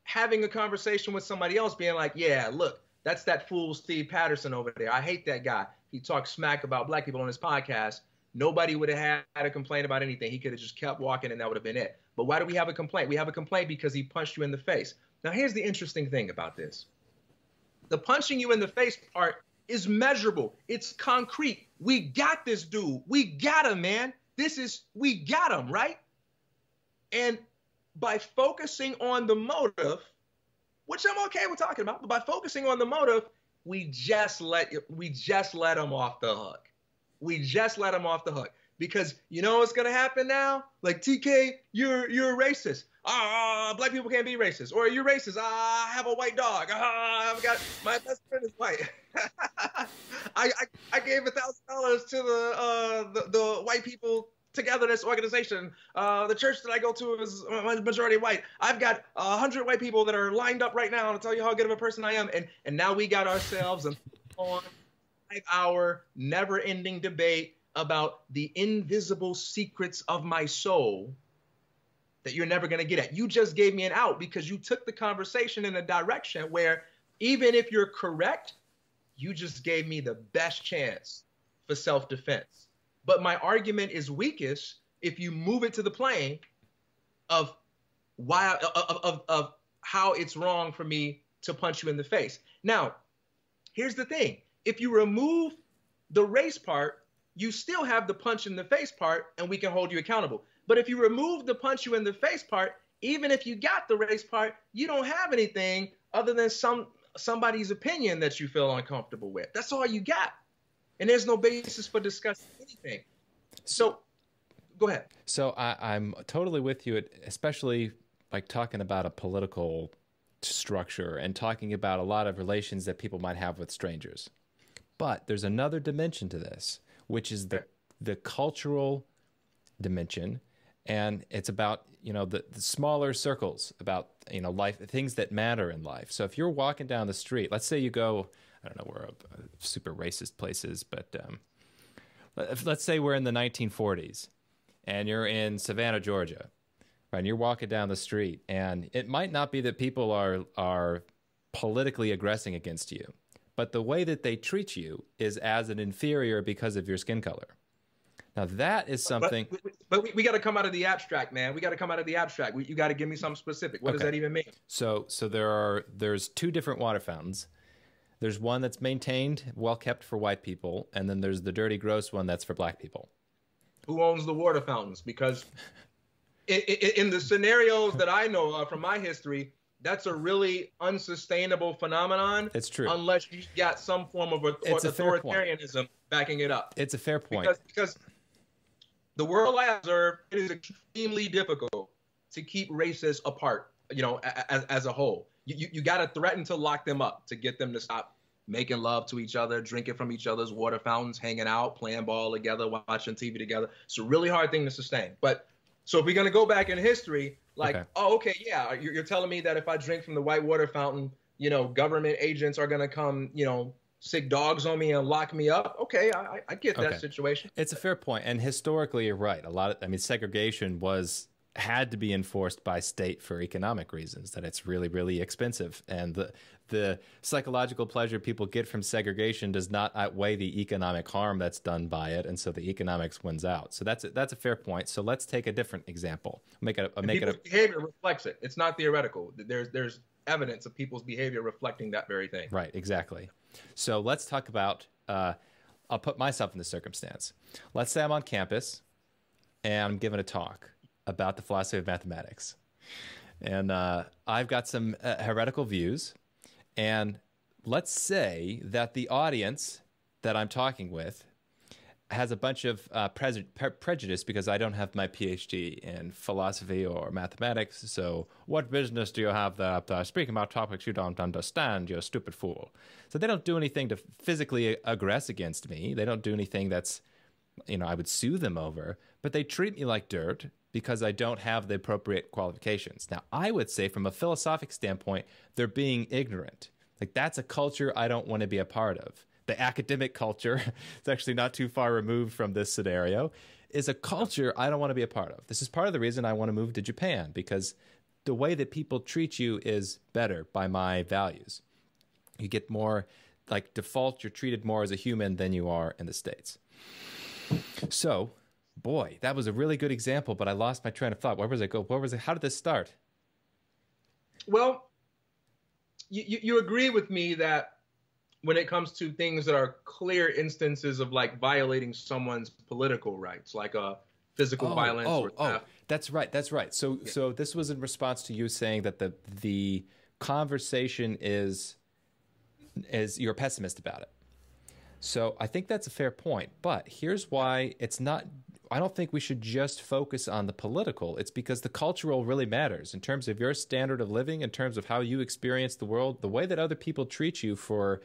having a conversation with somebody else, being like, yeah, look, that's that fool Steve Patterson over there. I hate that guy. He talks smack about black people on his podcast. Nobody would have had a complaint about anything. He could have just kept walking and that would have been it. But why do we have a complaint? We have a complaint because he punched you in the face. Now, here's the interesting thing about this the punching you in the face part is measurable, it's concrete. We got this dude. We got him, man. This is, we got him, right? And by focusing on the motive, which I'm okay with talking about, but by focusing on the motive, we just let we just let him off the hook. We just let him off the hook because you know what's gonna happen now? Like TK, you're you're a racist. Ah, black people can't be racist. Or are you're racist. Ah, I have a white dog. Ah, I've got my best friend is white. *laughs* I, I, I gave a thousand dollars to the, uh, the the white people togetherness organization. Uh, the church that I go to is majority white. I've got a hundred white people that are lined up right now to tell you how good of a person I am. And and now we got ourselves an on five hour never ending debate about the invisible secrets of my soul that you're never going to get at. You just gave me an out because you took the conversation in a direction where even if you're correct, you just gave me the best chance for self defense. But my argument is weakest if you move it to the plane of why of, of, of how it's wrong for me to punch you in the face. Now, here's the thing. If you remove the race part, you still have the punch in the face part, and we can hold you accountable. But if you remove the punch you in the face part, even if you got the race part, you don't have anything other than some somebody's opinion that you feel uncomfortable with. That's all you got. And there's no basis for discussing anything. So go ahead. So I, I'm totally with you, especially like talking about a political structure and talking about a lot of relations that people might have with strangers. But there's another dimension to this which is the the cultural dimension, and it's about you know the, the smaller circles about you know life things that matter in life. So if you're walking down the street, let's say you go, I don't know where a, a super racist place is, but um, let's say we're in the 1940s, and you're in Savannah, Georgia, right? And you're walking down the street, and it might not be that people are are politically aggressing against you, but the way that they treat you is as an inferior because of your skin color. Now that is something. But, but we, we got to come out of the abstract, man. We got to come out of the abstract. We, you got to give me something specific. What okay. does that even mean? So, so there are there's two different water fountains. There's one that's maintained, well kept for white people, and then there's the dirty, gross one that's for black people. Who owns the water fountains? Because *laughs* in, in, in the scenarios that I know of from my history, that's a really unsustainable phenomenon. It's true. Unless you got some form of authoritarianism backing it up. It's a fair point. Because, because the world I observe, it is extremely difficult to keep races apart, you know, as, as a whole. You, you, you got to threaten to lock them up to get them to stop making love to each other, drinking from each other's water fountains, hanging out, playing ball together, watching TV together. It's a really hard thing to sustain. But so if we're going to go back in history, like, okay. oh, okay, yeah, you're, you're telling me that if I drink from the white water fountain, you know, government agents are going to come, you know, sic dogs on me and lock me up. Okay, I, I get that okay. situation. It's a fair point, and historically, you're right. A lot of, I mean, segregation was had to be enforced by state for economic reasons. That it's really, really expensive, and the the psychological pleasure people get from segregation does not outweigh the economic harm that's done by it, and so the economics wins out. So that's a, that's a fair point. So let's take a different example. Make it a, make it a behavior reflects it. It's not theoretical. There's there's evidence of people's behavior reflecting that very thing. Right. Exactly. So let's talk about. Uh, I'll put myself in the circumstance. Let's say I'm on campus and I'm giving a talk about the philosophy of mathematics, and uh, I've got some uh, heretical views. And let's say that the audience that I'm talking with has a bunch of uh, pre- prejudice because I don't have my PhD in philosophy or mathematics. So, what business do you have that uh, speaking about topics you don't understand, You're a stupid fool? So, they don't do anything to physically aggress against me. They don't do anything that's, you know, I would sue them over, but they treat me like dirt because I don't have the appropriate qualifications. Now, I would say from a philosophic standpoint, they're being ignorant. Like, that's a culture I don't want to be a part of the academic culture, *laughs* it's actually not too far removed from this scenario, is a culture I don't want to be a part of. This is part of the reason I want to move to Japan because the way that people treat you is better by my values. You get more, like default, you're treated more as a human than you are in the States. So, boy, that was a really good example, but I lost my train of thought. Where was it go? Where was it? How did this start? Well, you, you, you agree with me that when it comes to things that are clear instances of like violating someone's political rights, like a uh, physical oh, violence. Oh, oh, that's right. That's right. So, yeah. so this was in response to you saying that the the conversation is is you're a pessimist about it. So I think that's a fair point. But here's why it's not. I don't think we should just focus on the political. It's because the cultural really matters in terms of your standard of living, in terms of how you experience the world, the way that other people treat you for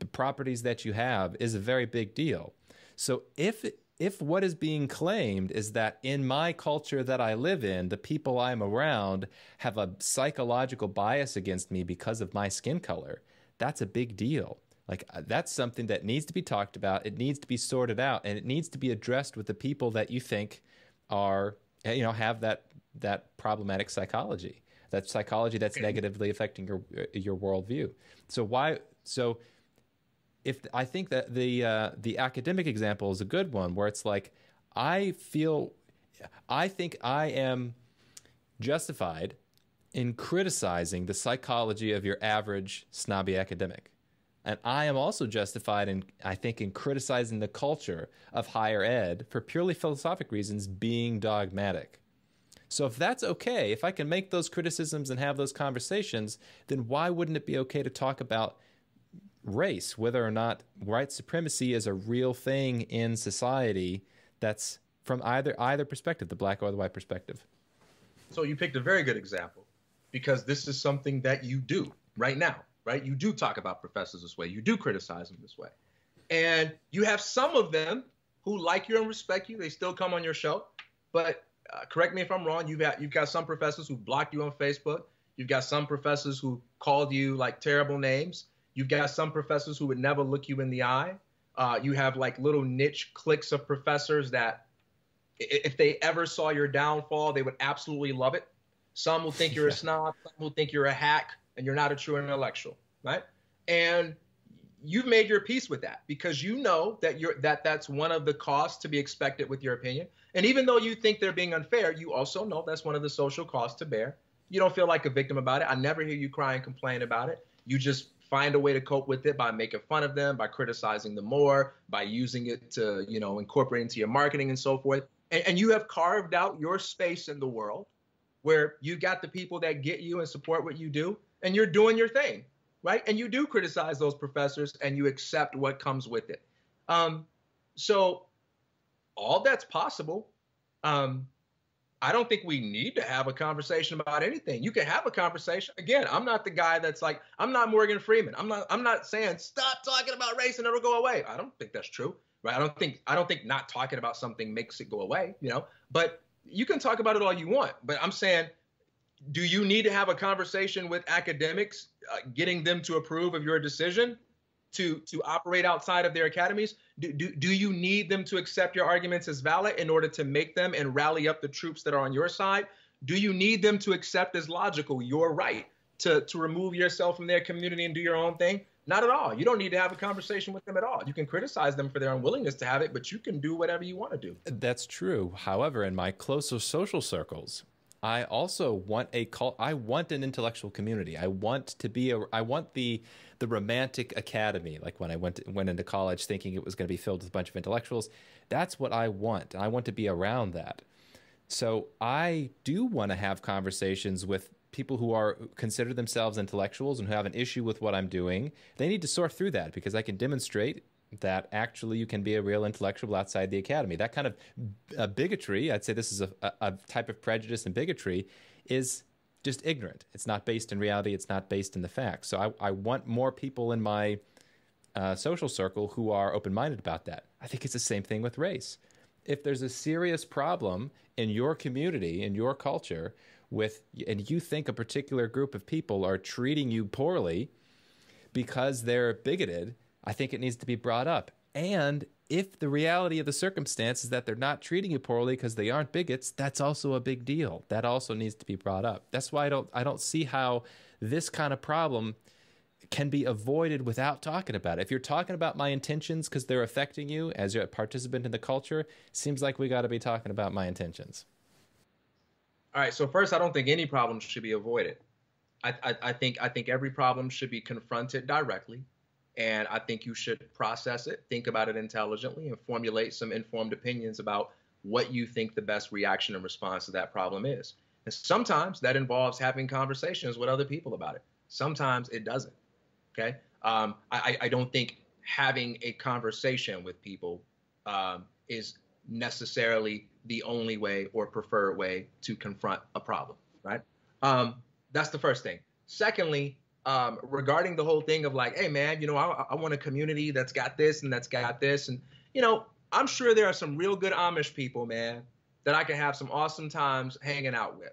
the properties that you have is a very big deal. So if if what is being claimed is that in my culture that I live in, the people I'm around have a psychological bias against me because of my skin color, that's a big deal. Like uh, that's something that needs to be talked about. It needs to be sorted out, and it needs to be addressed with the people that you think are, eh, you know, have that that problematic psychology, that psychology that's negatively affecting your your worldview. So why? So if I think that the uh, the academic example is a good one, where it's like I feel, I think I am justified in criticizing the psychology of your average snobby academic. And I am also justified in, I think, in criticizing the culture of higher ed for purely philosophic reasons being dogmatic. So if that's okay, if I can make those criticisms and have those conversations, then why wouldn't it be okay to talk about race, whether or not white supremacy is a real thing in society that's from either either perspective, the black or the white perspective. So you picked a very good example because this is something that you do right now, right? You do talk about professors this way. You do criticize them this way. And you have some of them who like you and respect you. They still come on your show. But uh, correct me if I'm wrong. You've got you've got some professors who blocked you on Facebook. You've got some professors who called you like terrible names. You've got some professors who would never look you in the eye. Uh, you have like little niche cliques of professors that, if they ever saw your downfall, they would absolutely love it. Some will think you're a *laughs* snob. Some will think you're a hack and you're not a true intellectual, right? And you've made your peace with that because you know that you're that that's one of the costs to be expected with your opinion. And even though you think they're being unfair, you also know that's one of the social costs to bear. You don't feel like a victim about it. I never hear you cry and complain about it. You just find a way to cope with it by making fun of them, by criticizing them more, by using it to, you know, incorporate into your marketing and so forth. And, and you have carved out your space in the world where you got the people that get you and support what you do, and you're doing your thing right? And you do criticize those professors and you accept what comes with it. Um, so all that's possible. Um, I don't think we need to have a conversation about anything. You can have a conversation. Again, I'm not the guy that's like, I'm not Morgan Freeman. I'm not I'm not saying stop talking about race and it'll go away. I don't think that's true. Right? I don't think I don't think not talking about something makes it go away, you know. But you can talk about it all you want. But I'm saying do you need to have a conversation with academics, uh, getting them to approve of your decision to to operate outside of their academies? Do, do, do you need them to accept your arguments as valid in order to make them and rally up the troops that are on your side? Do you need them to accept as logical your right to, to remove yourself from their community and do your own thing? Not at all. You don't need to have a conversation with them at all. You can criticize them for their unwillingness to have it, but you can do whatever you want to do. That's true. However, in my closer social circles, I also want a call. I want an intellectual community. I want to be a. I want the the romantic academy. Like when I went to, went into college, thinking it was going to be filled with a bunch of intellectuals. That's what I want. And I want to be around that. So I do want to have conversations with people who are consider themselves intellectuals and who have an issue with what I'm doing. They need to sort through that because I can demonstrate that actually you can be a real intellectual outside the academy. That kind of uh, bigotry, I'd say this is a, a, type of prejudice and bigotry, is just ignorant. It's not based in reality. It's not based in the facts. So I, I want more people in my uh, social circle who are open minded about that. I think it's the same thing with race. If there's a serious problem in your community, in your culture, with and you think a particular group of people are treating you poorly because they're bigoted, I think it needs to be brought up. And if the reality of the circumstance is that they're not treating you poorly because they aren't bigots, that's also a big deal. That also needs to be brought up. That's why I don't I don't see how this kind of problem can be avoided without talking about it. If you're talking about my intentions because they're affecting you as a participant in the culture, seems like we got to be talking about my intentions. All right. So first, I don't think any problem should be avoided. I, I, I think I think every problem should be confronted directly and I think you should process it, think about it intelligently, and formulate some informed opinions about what you think the best reaction and response to that problem is. And sometimes that involves having conversations with other people about it. Sometimes it doesn't. Okay. Um, I, I, don't think having a conversation with people um, is necessarily the only way or preferred way to confront a problem. Right. Um, that's the first thing. Secondly, um, regarding the whole thing of like, hey man, you know, I, I want a community that's got this and that's got this, and you know, I'm sure there are some real good Amish people, man, that I can have some awesome times hanging out with,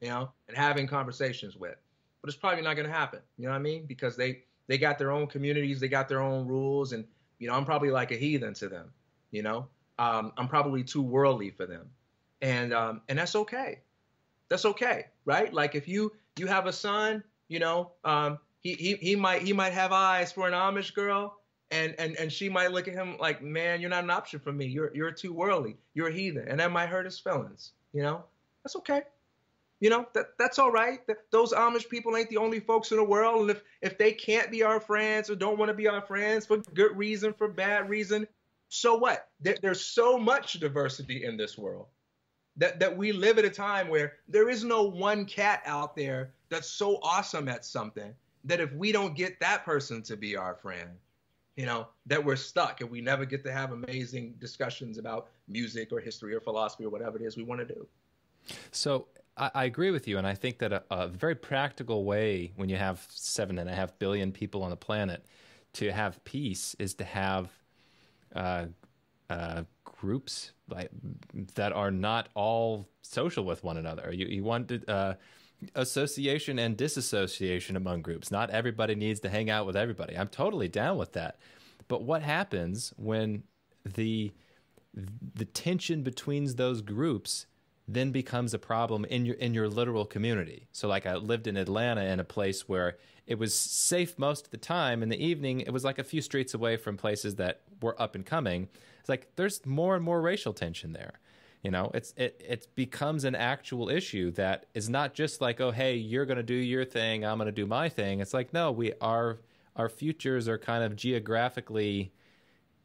you know, and having conversations with. But it's probably not going to happen. You know what I mean? Because they they got their own communities, they got their own rules, and you know, I'm probably like a heathen to them. You know, um, I'm probably too worldly for them, and um, and that's okay. That's okay, right? Like if you you have a son you know, um, he, he he might he might have eyes for an Amish girl, and and and she might look at him like, man, you're not an option for me. You're you're too worldly. You're a heathen, and that might hurt his feelings. You know, that's okay. You know that that's all right. That, those Amish people ain't the only folks in the world, and if if they can't be our friends or don't want to be our friends for good reason, for bad reason, so what? There, there's so much diversity in this world that that we live at a time where there is no one cat out there that's so awesome at something that if we don't get that person to be our friend, you know, that we're stuck and we never get to have amazing discussions about music or history or philosophy or whatever it is we want to do. So I, I agree with you, and I think that a, a, very practical way when you have seven and a half billion people on the planet to have peace is to have uh, uh, groups like that are not all social with one another. You you want uh, association and disassociation among groups. Not everybody needs to hang out with everybody. I'm totally down with that. But what happens when the the tension between those groups then becomes a problem in your in your literal community. So like I lived in Atlanta in a place where it was safe most of the time in the evening it was like a few streets away from places that were up and coming. It's like there's more and more racial tension there. You know, it's it it becomes an actual issue that is not just like, oh hey, you're gonna do your thing, I'm gonna do my thing. It's like, no, we our our futures are kind of geographically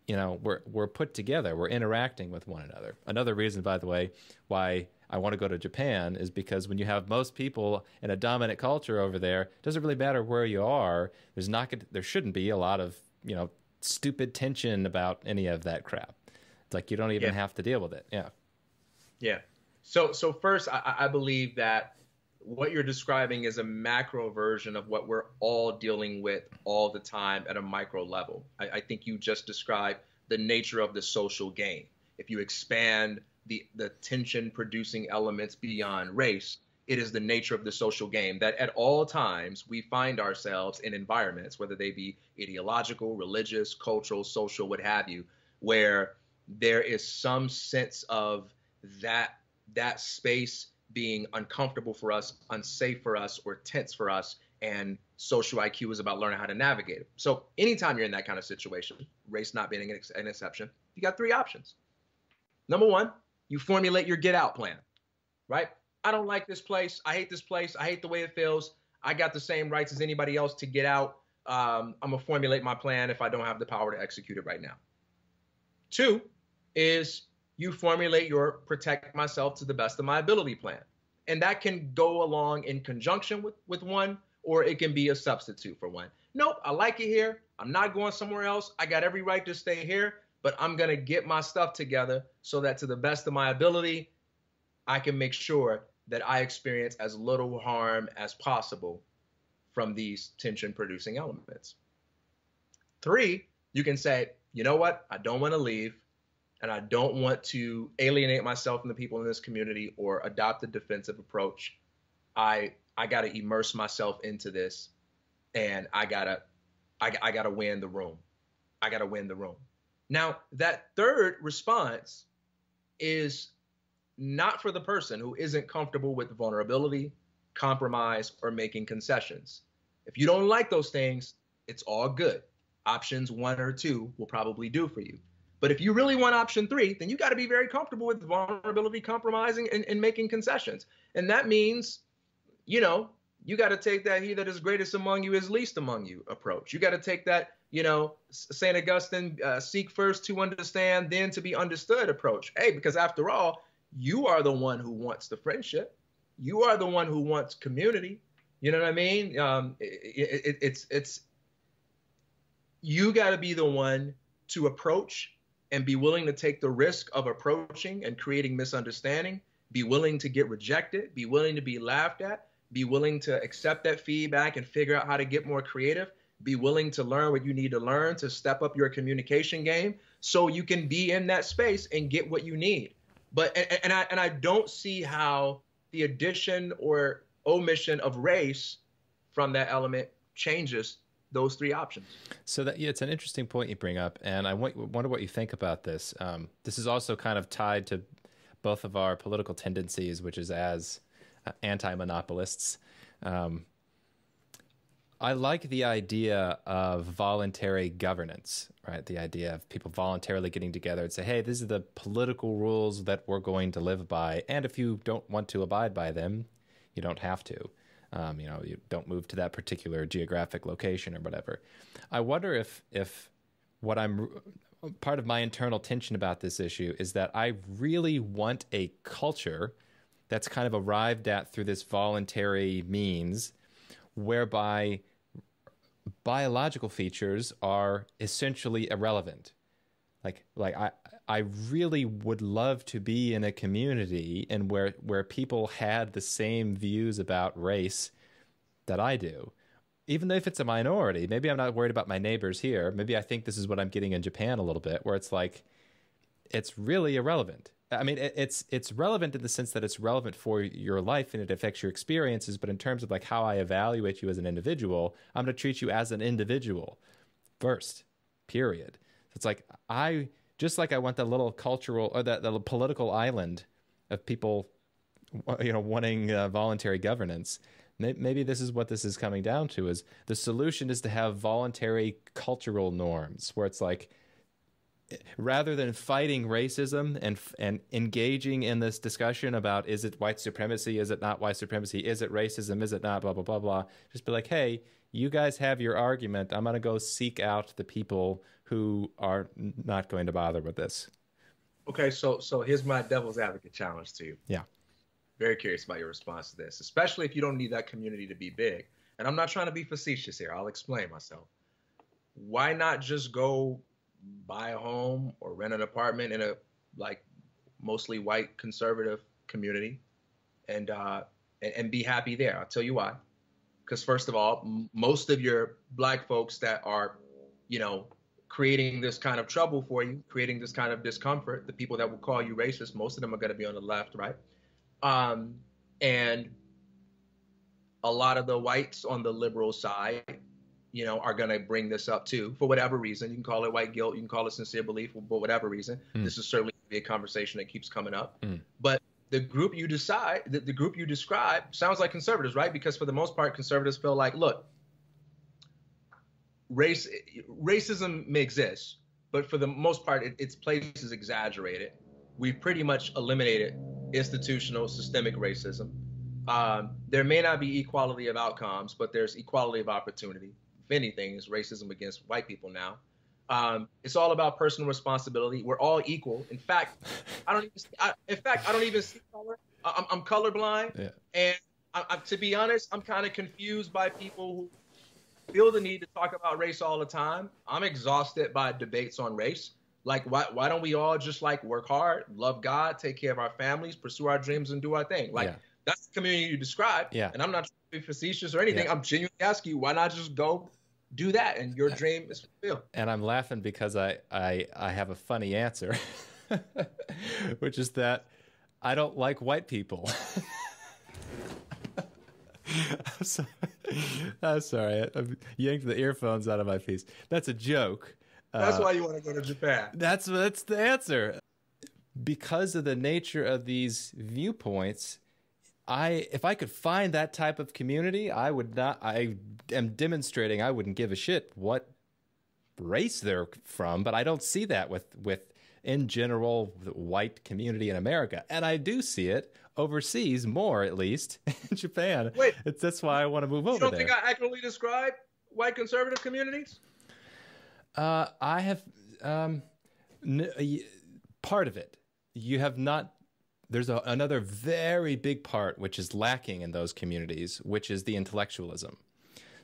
you know we're we're put together we're interacting with one another another reason by the way why I want to go to Japan is because when you have most people in a dominant culture over there, it doesn't really matter where you are. There's not there shouldn't be a lot of you know stupid tension about any of that crap. It's like you don't even yeah. have to deal with it. Yeah. Yeah. So so first, I, I believe that what you're describing is a macro version of what we're all dealing with all the time at a micro level. I, I think you just described the nature of the social game. If you expand the, the tension producing elements beyond race. It is the nature of the social game that at all times we find ourselves in environments, whether they be ideological, religious, cultural, social, what have you, where there is some sense of that that space being uncomfortable for us, unsafe for us, or tense for us. And social IQ is about learning how to navigate it. So anytime you're in that kind of situation, race not being an, ex- an exception, you got three options. Number one, you formulate your get out plan, right? I don't like this place. I hate this place. I hate the way it feels. I got the same rights as anybody else to get out. Um, I'm going to formulate my plan if I don't have the power to execute it right now. Two is you formulate your protect myself to the best of my ability plan. And that can go along in conjunction with, with one, or it can be a substitute for one. Nope, I like it here. I'm not going somewhere else. I got every right to stay here but I'm going to get my stuff together so that to the best of my ability, I can make sure that I experience as little harm as possible from these tension producing elements. Three, you can say, you know what? I don't want to leave and I don't want to alienate myself from the people in this community or adopt a defensive approach. I I got to immerse myself into this and I got to I, I got to win the room. I got to win the room. Now, that third response is not for the person who isn't comfortable with vulnerability, compromise, or making concessions. If you don't like those things, it's all good. Options one or two will probably do for you. But if you really want option three, then you got to be very comfortable with vulnerability, compromising, and, and making concessions. And that means, you know, you got to take that he that is greatest among you is least among you approach. You got to take that you know, St. Augustine, uh, seek first to understand, then to be understood approach. Hey, because after all, you are the one who wants the friendship. You are the one who wants community. You know what I mean? Um, it, it, it's it's you got to be the one to approach and be willing to take the risk of approaching and creating misunderstanding. Be willing to get rejected. Be willing to be laughed at. Be willing to accept that feedback and figure out how to get more creative be willing to learn what you need to learn to step up your communication game so you can be in that space and get what you need. But and, and I and I don't see how the addition or omission of race from that element changes those three options. So that yeah, it's an interesting point you bring up, and I wonder what you think about this. Um, this is also kind of tied to both of our political tendencies, which is as uh, anti-monopolists. Um, I like the idea of voluntary governance, right? The idea of people voluntarily getting together and say, hey, these are the political rules that we're going to live by. And if you don't want to abide by them, you don't have to. Um, you know, you don't move to that particular geographic location or whatever. I wonder if, if what I'm part of my internal tension about this issue is that I really want a culture that's kind of arrived at through this voluntary means whereby biological features are essentially irrelevant. Like like I I really would love to be in a community and where where people had the same views about race that I do. Even though if it's a minority, maybe I'm not worried about my neighbors here. Maybe I think this is what I'm getting in Japan a little bit, where it's like it's really irrelevant. I mean, it's it's relevant in the sense that it's relevant for your life and it affects your experiences. But in terms of like how I evaluate you as an individual, I'm going to treat you as an individual first. Period. It's like I just like I want that little cultural or that, that political island of people, you know, wanting uh, voluntary governance. Maybe this is what this is coming down to: is the solution is to have voluntary cultural norms, where it's like rather than fighting racism and and engaging in this discussion about is it white supremacy, is it not white supremacy, is it racism, is it not, blah blah blah blah. Just be like, hey, you guys have your argument. I'm gonna go seek out the people who are not going to bother with this. Okay, so so here's my devil's advocate challenge to you. Yeah. Very curious about your response to this, especially if you don't need that community to be big. And I'm not trying to be facetious here. I'll explain myself. Why not just go buy a home or rent an apartment in a like mostly white conservative community and uh, and, and be happy there. I'll tell you why. Because first of all, m- most of your black folks that are, you know, creating this kind of trouble for you, creating this kind of discomfort, the people that will call you racist, most of them are going to be on the left, right? Um, and a lot of the whites on the liberal side you know, are going to bring this up too for whatever reason. You can call it white guilt, you can call it sincere belief, but whatever reason. Mm. This is certainly be a conversation that keeps coming up. Mm. But the group you decide, the, the group you describe, sounds like conservatives, right? Because for the most part, conservatives feel like, look, race racism may exist, but for the most part, it, its place is exaggerated. We've pretty much eliminated institutional systemic racism. Um, there may not be equality of outcomes, but there's equality of opportunity if anything, is racism against white people now. Um, it's all about personal responsibility. We're all equal. In fact, I don't even. See, I, in fact, I don't even see color. I'm, I'm colorblind, yeah. and I, I, to be honest, I'm kind of confused by people who feel the need to talk about race all the time. I'm exhausted by debates on race. Like, why why don't we all just like work hard, love God, take care of our families, pursue our dreams, and do our thing? Like, yeah. That's the community you describe. Yeah. And I'm not trying to be facetious or anything. Yeah. I'm genuinely asking you, why not just go do that and your dream is fulfilled. And I'm laughing because I I I have a funny answer, *laughs* which is that I don't like white people. *laughs* I'm sorry. I'm sorry. I yanked the earphones out of my piece. That's a joke. That's uh, why you want to go to Japan. That's that's the answer. Because of the nature of these viewpoints, I if I could find that type of community, I would not. I am demonstrating I wouldn't give a shit what race they're from, but I don't see that with with in general the white community in America, and I do see it overseas more, at least *laughs* in Japan. Wait, it's, that's why I want to move over. You don't there. think I accurately describe white conservative communities? Uh, I have um, n- part of it. You have not there's a, another very big part which is lacking in those communities, which is the intellectualism.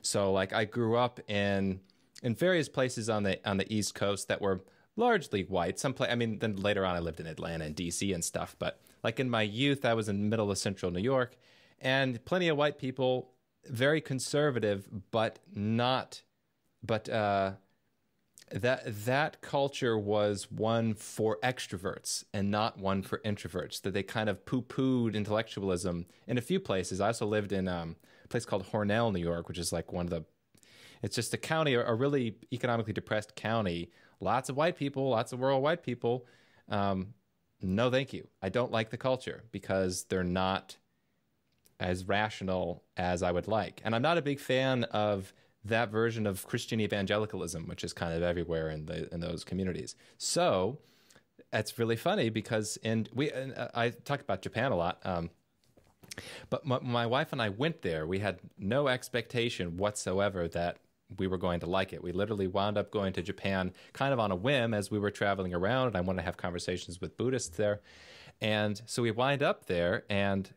So, like, I grew up in in various places on the on the East Coast that were largely white. Some place, I mean, then later on, I lived in Atlanta and D.C. and stuff. But like in my youth, I was in the middle of central New York, and plenty of white people, very conservative, but not, but uh, that that culture was one for extroverts and not one for introverts. That they kind of poo-pooed intellectualism in a few places. I also lived in um, a place called Hornell, New York, which is like one of the. It's just a county, a really economically depressed county. Lots of white people, lots of rural white people. Um, no, thank you. I don't like the culture because they're not as rational as I would like, and I'm not a big fan of that version of Christian evangelicalism, which is kind of everywhere in the in those communities. So it's really funny because and we and uh, I talk about Japan a lot. Um, but my, my wife and I went there. We had no expectation whatsoever that we were going to like it. We literally wound up going to Japan kind of on a whim as we were traveling around, and I wanted to have conversations with Buddhists there. And so we wind up there, and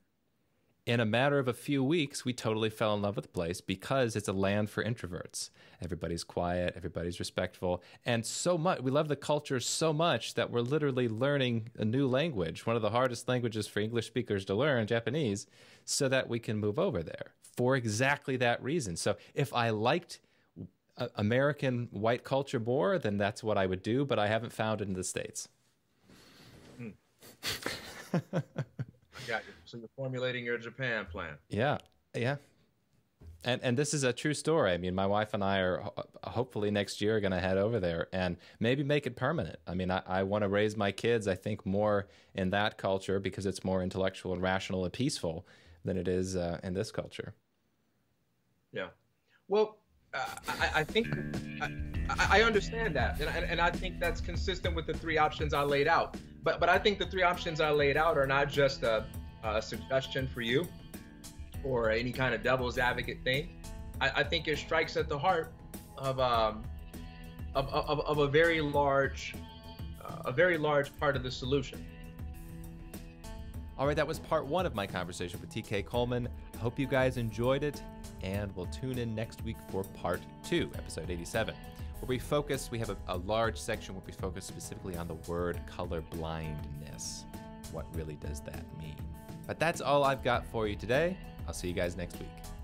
in a matter of a few weeks, we totally fell in love with the place because it's a land for introverts. Everybody's quiet, everybody's respectful, and so much. We love the culture so much that we're literally learning a new language, one of the hardest languages for English speakers to learn, Japanese, so that we can move over there for exactly that reason. So if I liked American white culture more, then that's what I would do, but I haven't found it in the States. you. Hmm. *laughs* So you're formulating your Japan plan. Yeah, yeah. And and this is a true story. I mean, my wife and I are hopefully next year going to head over there and maybe make it permanent. I mean, I, I want to raise my kids. I think more in that culture because it's more intellectual and rational and peaceful than it is uh, in this culture. Yeah. Well, uh, I, I, think I, I, understand that, and, and I think that's consistent with the three options I laid out. But but I think the three options I laid out are not just a, a suggestion for you or any kind of devil's advocate thing. I, I think it strikes at the heart of um, of, of, of a very large uh, a very large part of the solution. All right, that was part one of my conversation with TK Coleman. I hope you guys enjoyed it, and we'll tune in next week for part two, episode 87, where we focus, we have a, a large section where we focus specifically on the word color blindness. What really does that mean? But that's all I've got for you today. I'll see you guys next week.